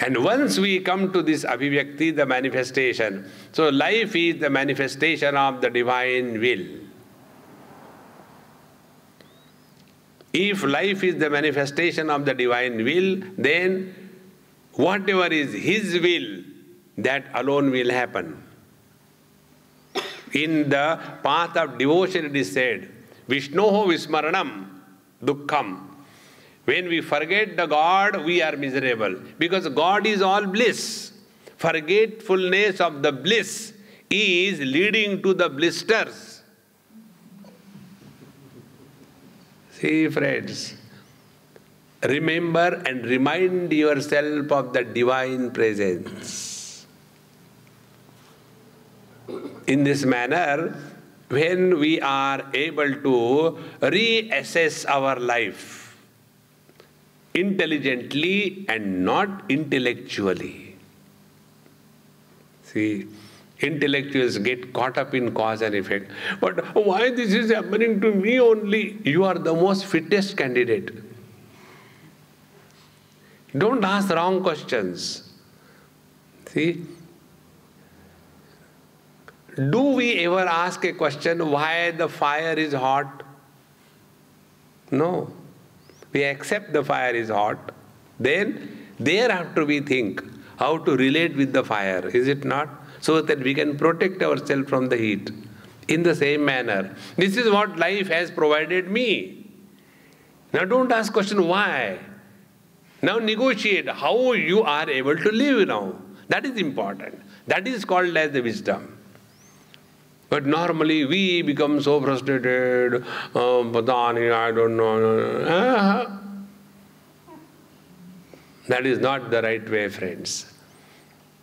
[SPEAKER 1] and once we come to this abhivyakti, the manifestation, so life is the manifestation of the divine will. If life is the manifestation of the divine will, then whatever is His will, that alone will happen. In the path of devotion, it is said, Vishnoho Vismaranam Dukkham when we forget the God, we are miserable because God is all bliss. Forgetfulness of the bliss is leading to the blisters. See, friends, remember and remind yourself of the divine presence. In this manner, when we are able to reassess our life, intelligently and not intellectually. See, intellectuals get caught up in cause and effect. But why this is happening to me only? You are the most fittest candidate. Don't ask wrong questions. See? Do we ever ask a question why the fire is hot? No. We accept the fire is hot. Then thereafter we think how to relate with the fire, is it not? So that we can protect ourselves from the heat. In the same manner, this is what life has provided me. Now don't ask question why. Now negotiate how you are able to live now. That is important. That is called as the wisdom. But normally we become so frustrated, um, I don't know. Uh-huh. That is not the right way, friends.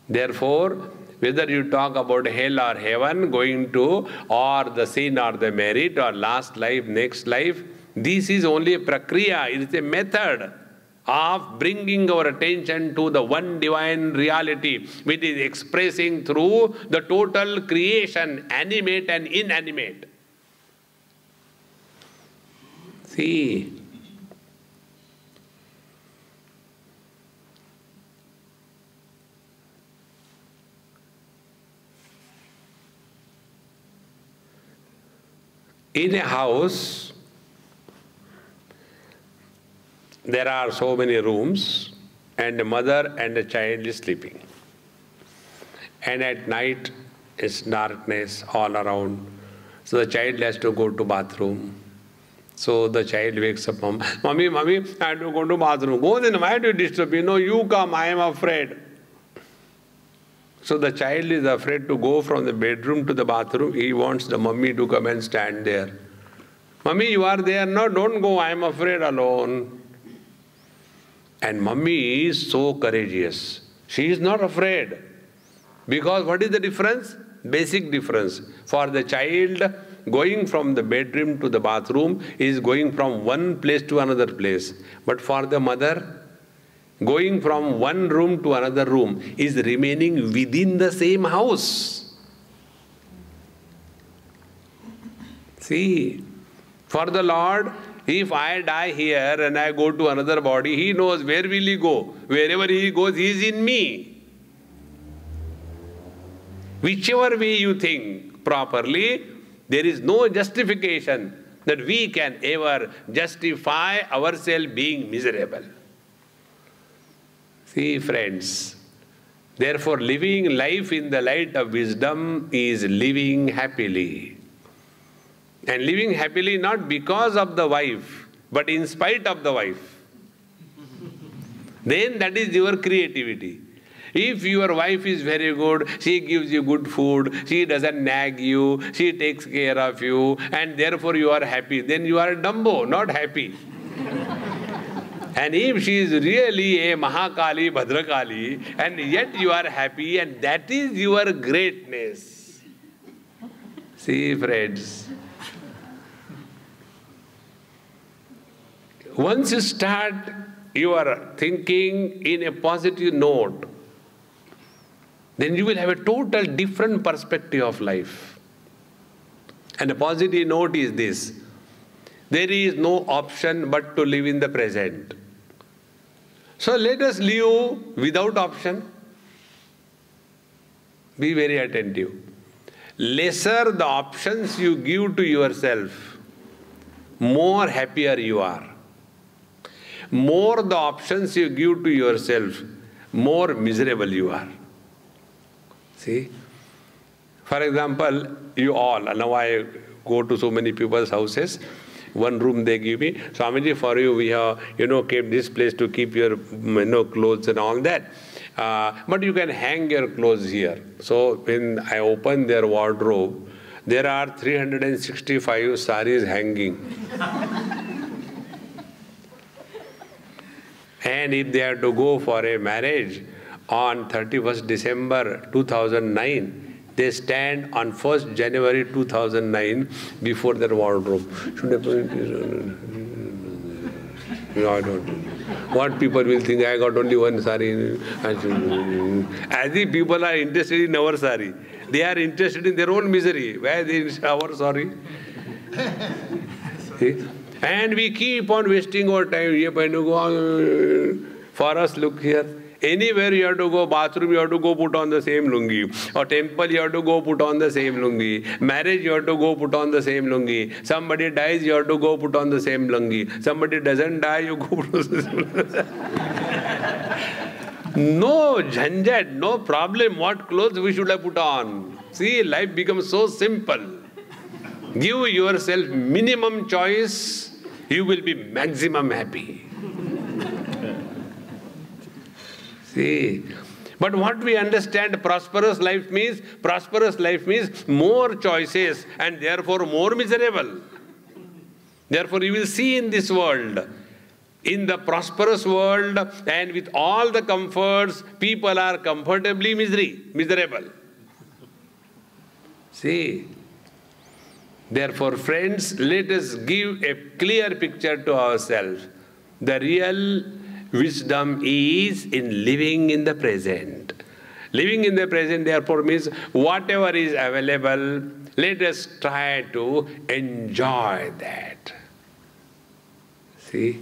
[SPEAKER 1] Therefore, whether you talk about hell or heaven, going to, or the sin or the merit, or last life, next life, this is only a prakriya, it is a method of bringing our attention to the one divine reality which is expressing through the total creation, animate and inanimate. See, in a house there are so many rooms and a mother and a child is sleeping. And at night it's darkness all around. So the child has to go to bathroom. So the child wakes up, Mom, Mommy, Mommy, I have to go to bathroom. Go then, why do you disturb me? No, you come, I am afraid. So the child is afraid to go from the bedroom to the bathroom. He wants the mummy to come and stand there. Mummy, you are there? No, don't go, I am afraid alone. And mummy is so courageous. She is not afraid. Because what is the difference? Basic difference. For the child, going from the bedroom to the bathroom is going from one place to another place. But for the mother, going from one room to another room is remaining within the same house. See, for the Lord, if I die here and I go to another body, he knows where will he go. Wherever he goes, he is in me. Whichever way you think properly, there is no justification that we can ever justify ourselves being miserable. See, friends, therefore, living life in the light of wisdom is living happily and living happily not because of the wife, but in spite of the wife. then that is your creativity. If your wife is very good, she gives you good food, she doesn't nag you, she takes care of you, and therefore you are happy, then you are a Dumbo, not happy. and if she is really a Mahakali, Bhadrakali, and yet you are happy, and that is your greatness. See, friends. Once you start your thinking in a positive note, then you will have a total different perspective of life. And a positive note is this there is no option but to live in the present. So let us live without option. Be very attentive. Lesser the options you give to yourself, more happier you are more the options you give to yourself, more miserable you are. See? For example, you all, now I go to so many people's houses, one room they give me, Swamiji, for you we have, you know, kept this place to keep your, you know, clothes and all that. Uh, but you can hang your clothes here. So when I open their wardrobe, there are 365 saris hanging. And if they are to go for a marriage on 31st December 2009, they stand on 1st January 2009 before their wardrobe. Should I put no, I don't. What people will think, I got only one sari. As if people are interested in our sari. They are interested in their own misery. Why they our sorry? And we keep on wasting our time. For us, look here. Anywhere you have to go, bathroom you have to go put on the same lungi. Or temple you have to go put on the same lungi. Marriage you have to go put on the same lungi. Somebody dies you have to go put on the same lungi. Somebody doesn't die you go put on the same No jhanjat, no problem what clothes we should have put on. See, life becomes so simple. Give yourself minimum choice, you will be maximum happy. See? But what we understand prosperous life means, prosperous life means more choices and therefore more miserable. Therefore, you will see in this world, in the prosperous world and with all the comforts, people are comfortably misery, miserable. See? Therefore, friends, let us give a clear picture to ourselves. The real Wisdom is in living in the present. Living in the present, therefore, means whatever is available, let us try to enjoy that. See?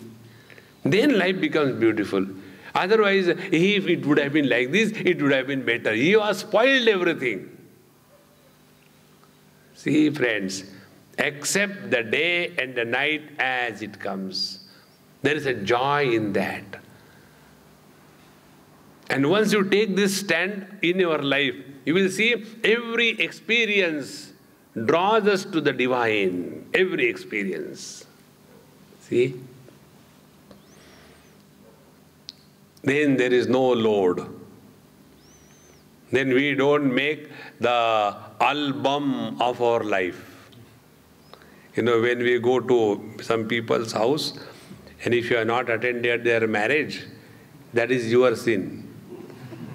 [SPEAKER 1] Then life becomes beautiful. Otherwise, if it would have been like this, it would have been better. You have spoiled everything. See, friends, accept the day and the night as it comes. There is a joy in that. And once you take this stand in your life, you will see every experience draws us to the divine. Every experience. See? Then there is no load. Then we don't make the album of our life. You know, when we go to some people's house, and if you are not attended their marriage, that is your sin.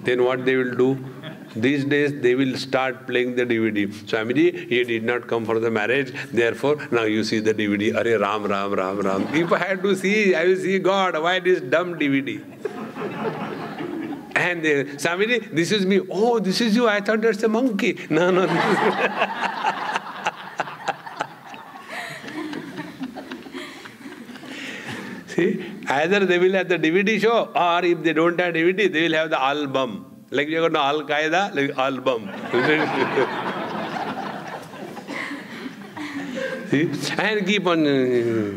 [SPEAKER 1] Then what they will do? These days they will start playing the DVD. Swamiji, he did not come for the marriage, therefore now you see the DVD. Are Ram, Ram, Ram, Ram. If I had to see, I will see God. Why this dumb DVD? And uh, Swamiji, this is me. Oh, this is you. I thought that's a monkey. No, no. See, either they will have the DVD show, or if they don't have DVD, they will have the album. Like you got Al Qaeda, like album. See, and keep on. Uh,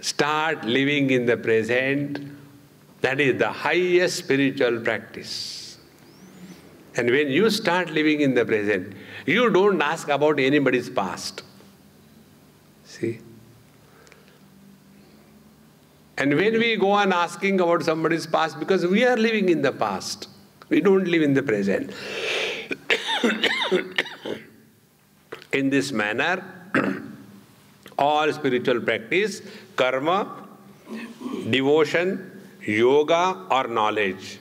[SPEAKER 1] start living in the present. That is the highest spiritual practice. And when you start living in the present, you don't ask about anybody's past. See? And when we go on asking about somebody's past, because we are living in the past, we don't live in the present. in this manner, all spiritual practice, karma, devotion, yoga, or knowledge,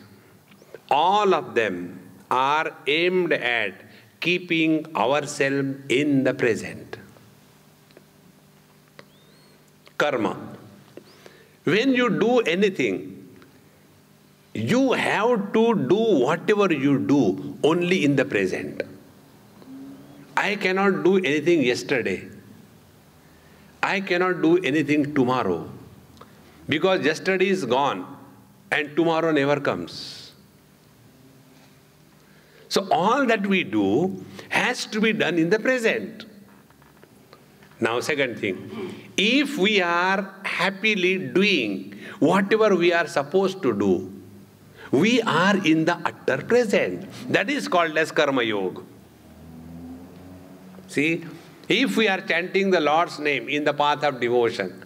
[SPEAKER 1] all of them are aimed at keeping ourselves in the present. Karma when you do anything, you have to do whatever you do only in the present. I cannot do anything yesterday. I cannot do anything tomorrow. Because yesterday is gone and tomorrow never comes. So all that we do has to be done in the present. Now, second thing, if we are happily doing whatever we are supposed to do, we are in the utter present. That is called as Karma Yoga. See, if we are chanting the Lord's name in the path of devotion,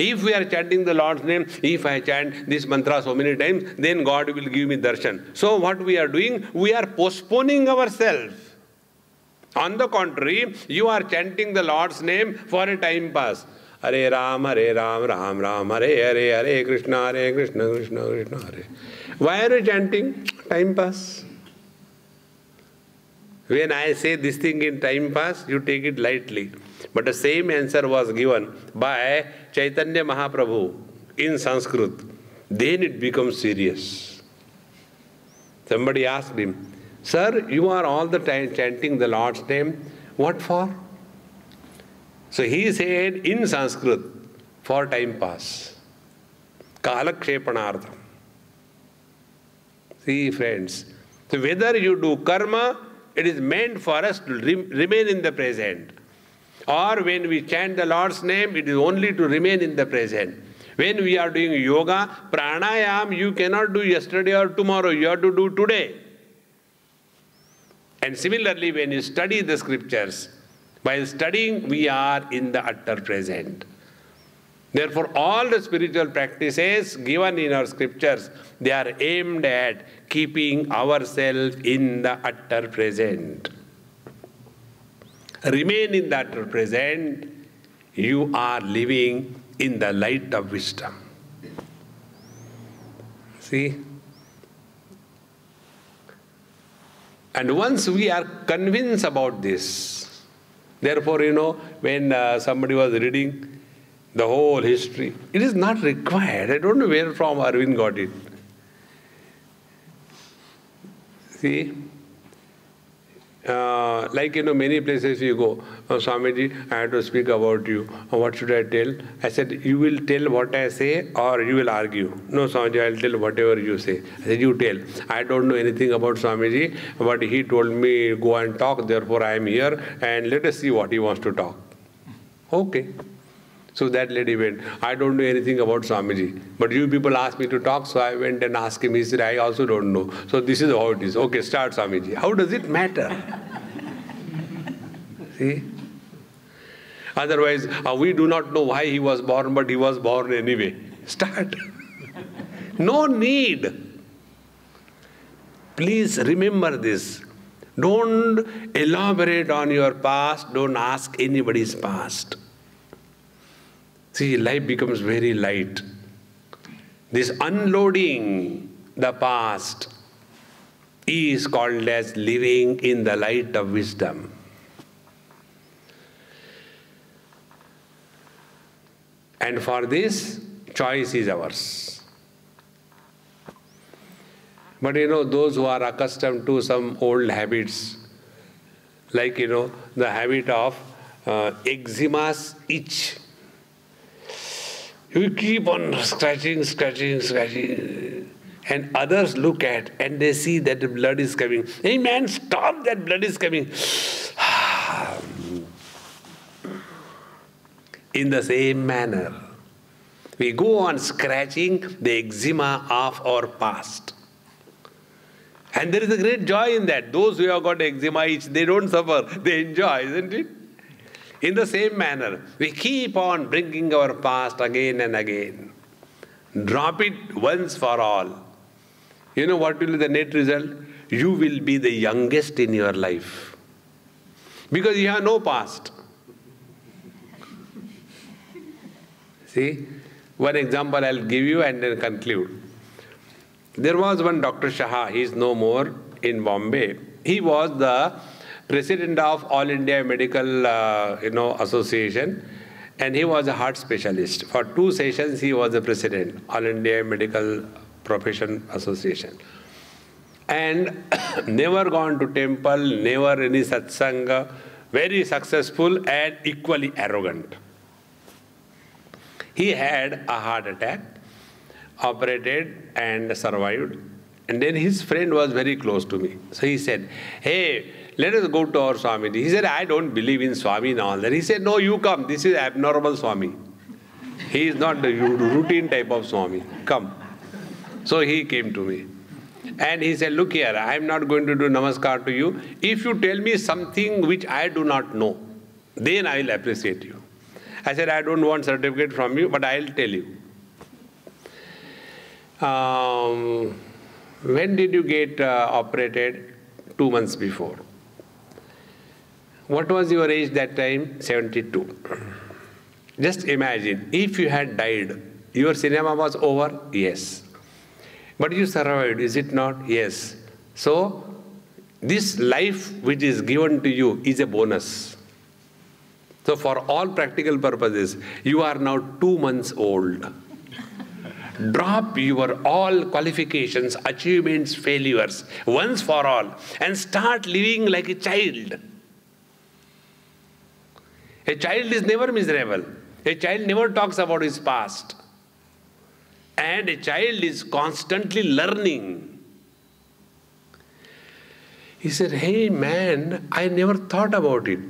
[SPEAKER 1] if we are chanting the Lord's name, if I chant this mantra so many times, then God will give me darshan. So what we are doing, we are postponing ourselves on the contrary, you are chanting the Lord's name for a time pass. Hare Ram, Hare Ram, Ram Ram, Hare Hare, Hare Krishna, Hare Krishna, Krishna Krishna, Hare. Why are you chanting? Time pass. When I say this thing in time pass, you take it lightly. But the same answer was given by Chaitanya Mahaprabhu in Sanskrit. Then it becomes serious. Somebody asked him, Sir, you are all the time chanting the Lord's name. What for? So he said in Sanskrit, for time pass. Kalakshepanardham. See, friends. So whether you do karma, it is meant for us to remain in the present. Or when we chant the Lord's name, it is only to remain in the present. When we are doing yoga, pranayam, you cannot do yesterday or tomorrow, you have to do today. And similarly, when you study the scriptures, while studying, we are in the utter present. Therefore, all the spiritual practices given in our scriptures, they are aimed at keeping ourselves in the utter present. Remain in that present, you are living in the light of wisdom. See? And once we are convinced about this, therefore, you know, when uh, somebody was reading the whole history, it is not required. I don't know where from Arvind got it. See? Uh, like you know, many places you go, oh, Swamiji, I have to speak about you. Oh, what should I tell? I said, you will tell what I say or you will argue. No, Swamiji, I'll tell whatever you say. I said, you tell. I don't know anything about Swamiji, but he told me go and talk, therefore I am here and let us see what he wants to talk. Okay. So that lady went, I don't know anything about Swamiji. But you people asked me to talk, so I went and asked him. He said, I also don't know. So this is how it is. Okay, start Swamiji. How does it matter? See? Otherwise, uh, we do not know why he was born, but he was born anyway. Start. no need. Please remember this. Don't elaborate on your past. Don't ask anybody's past. See, life becomes very light. This unloading the past is called as living in the light of wisdom. And for this, choice is ours. But you know, those who are accustomed to some old habits, like you know, the habit of uh, eczemas itch you keep on scratching, scratching, scratching. And others look at and they see that the blood is coming. Hey man, stop, that blood is coming. In the same manner, we go on scratching the eczema of our past. And there is a great joy in that. Those who have got eczema they don't suffer, they enjoy, isn't it? In the same manner, we keep on bringing our past again and again. Drop it once for all. You know what will be the net result? You will be the youngest in your life. Because you have no past. See? One example I'll give you and then conclude. There was one Dr. Shah, he is no more in Bombay. He was the president of All India Medical uh, you know, Association, and he was a heart specialist. For two sessions, he was the president, All India Medical Profession Association. And never gone to temple, never any satsanga, very successful and equally arrogant. He had a heart attack, operated and survived. And then his friend was very close to me. So he said, Hey, let us go to our Swami. He said, I don't believe in Swami and all that. He said, No, you come. This is abnormal Swami. He is not the routine type of Swami. Come. So he came to me. And he said, Look here, I am not going to do namaskar to you. If you tell me something which I do not know, then I will appreciate you. I said, I don't want certificate from you, but I'll tell you. Um, when did you get uh, operated? Two months before. What was your age that time? 72. Just imagine, if you had died, your cinema was over? Yes. But you survived, is it not? Yes. So, this life which is given to you is a bonus. So, for all practical purposes, you are now two months old. Drop your all qualifications, achievements, failures once for all and start living like a child. A child is never miserable. A child never talks about his past. And a child is constantly learning. He said, Hey man, I never thought about it.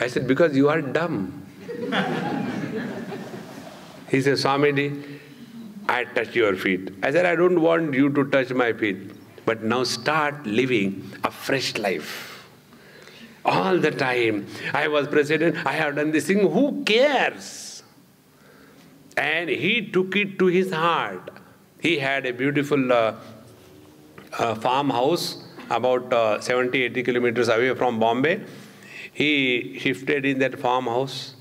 [SPEAKER 1] I said, Because you are dumb. he said, Swamiji, I touch your feet. I said, I don't want you to touch my feet. But now start living a fresh life. All the time, I was president, I have done this thing, who cares? And he took it to his heart. He had a beautiful uh, uh, farmhouse about uh, 70, 80 kilometers away from Bombay. He shifted in that farmhouse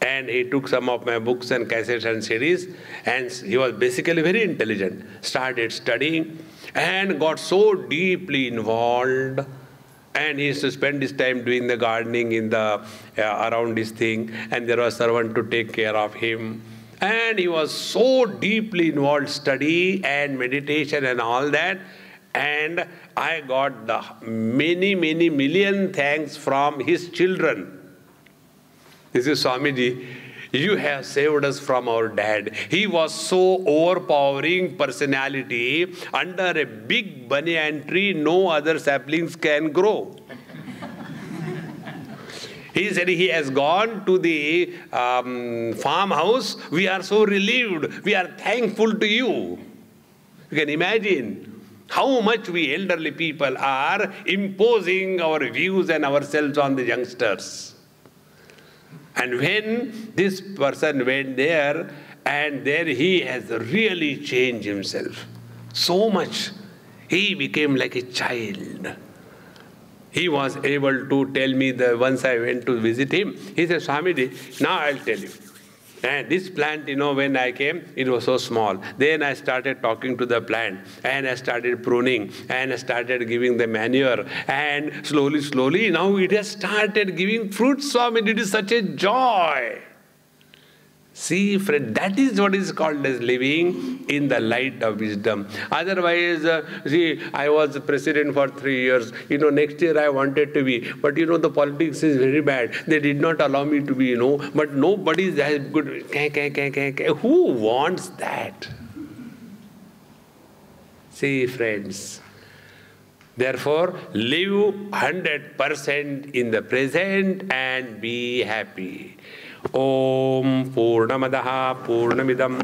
[SPEAKER 1] and he took some of my books and cassettes and series. And he was basically very intelligent. Started studying and got so deeply involved. And he used to spend his time doing the gardening in the uh, around this thing. And there was a servant to take care of him. And he was so deeply involved study and meditation and all that. And I got the many, many million thanks from his children. This is Swamiji. You have saved us from our dad. He was so overpowering personality. Under a big banyan tree, no other saplings can grow. He said he has gone to the um, farmhouse. We are so relieved. We are thankful to you. You can imagine how much we elderly people are imposing our views and ourselves on the youngsters. And when this person went there, and there he has really changed himself so much, he became like a child. He was able to tell me that once I went to visit him, he said, Swamiji, now I'll tell you. And this plant, you know, when I came, it was so small. Then I started talking to the plant and I started pruning and I started giving the manure. And slowly, slowly, now it has started giving fruits. Swami, it is such a joy. See, friend, that is what is called as living in the light of wisdom. Otherwise, uh, see, I was president for three years. You know, next year I wanted to be, but you know, the politics is very bad. They did not allow me to be, you know, but nobody is as good. Who wants that? See, friends. Therefore, live 100% in the present and be happy. ॐ पूर्णमदः पूर्णमिदं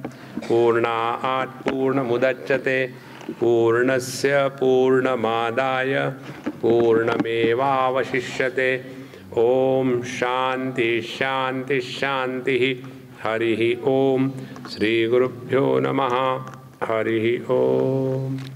[SPEAKER 1] पूर्णात् पूर्णमुदच्यते पूर्णस्य पूर्णमादाय पूर्णमेवावशिष्यते ॐ हरिः ॐ श्रीगुरुभ्यो नमः हरिः ॐ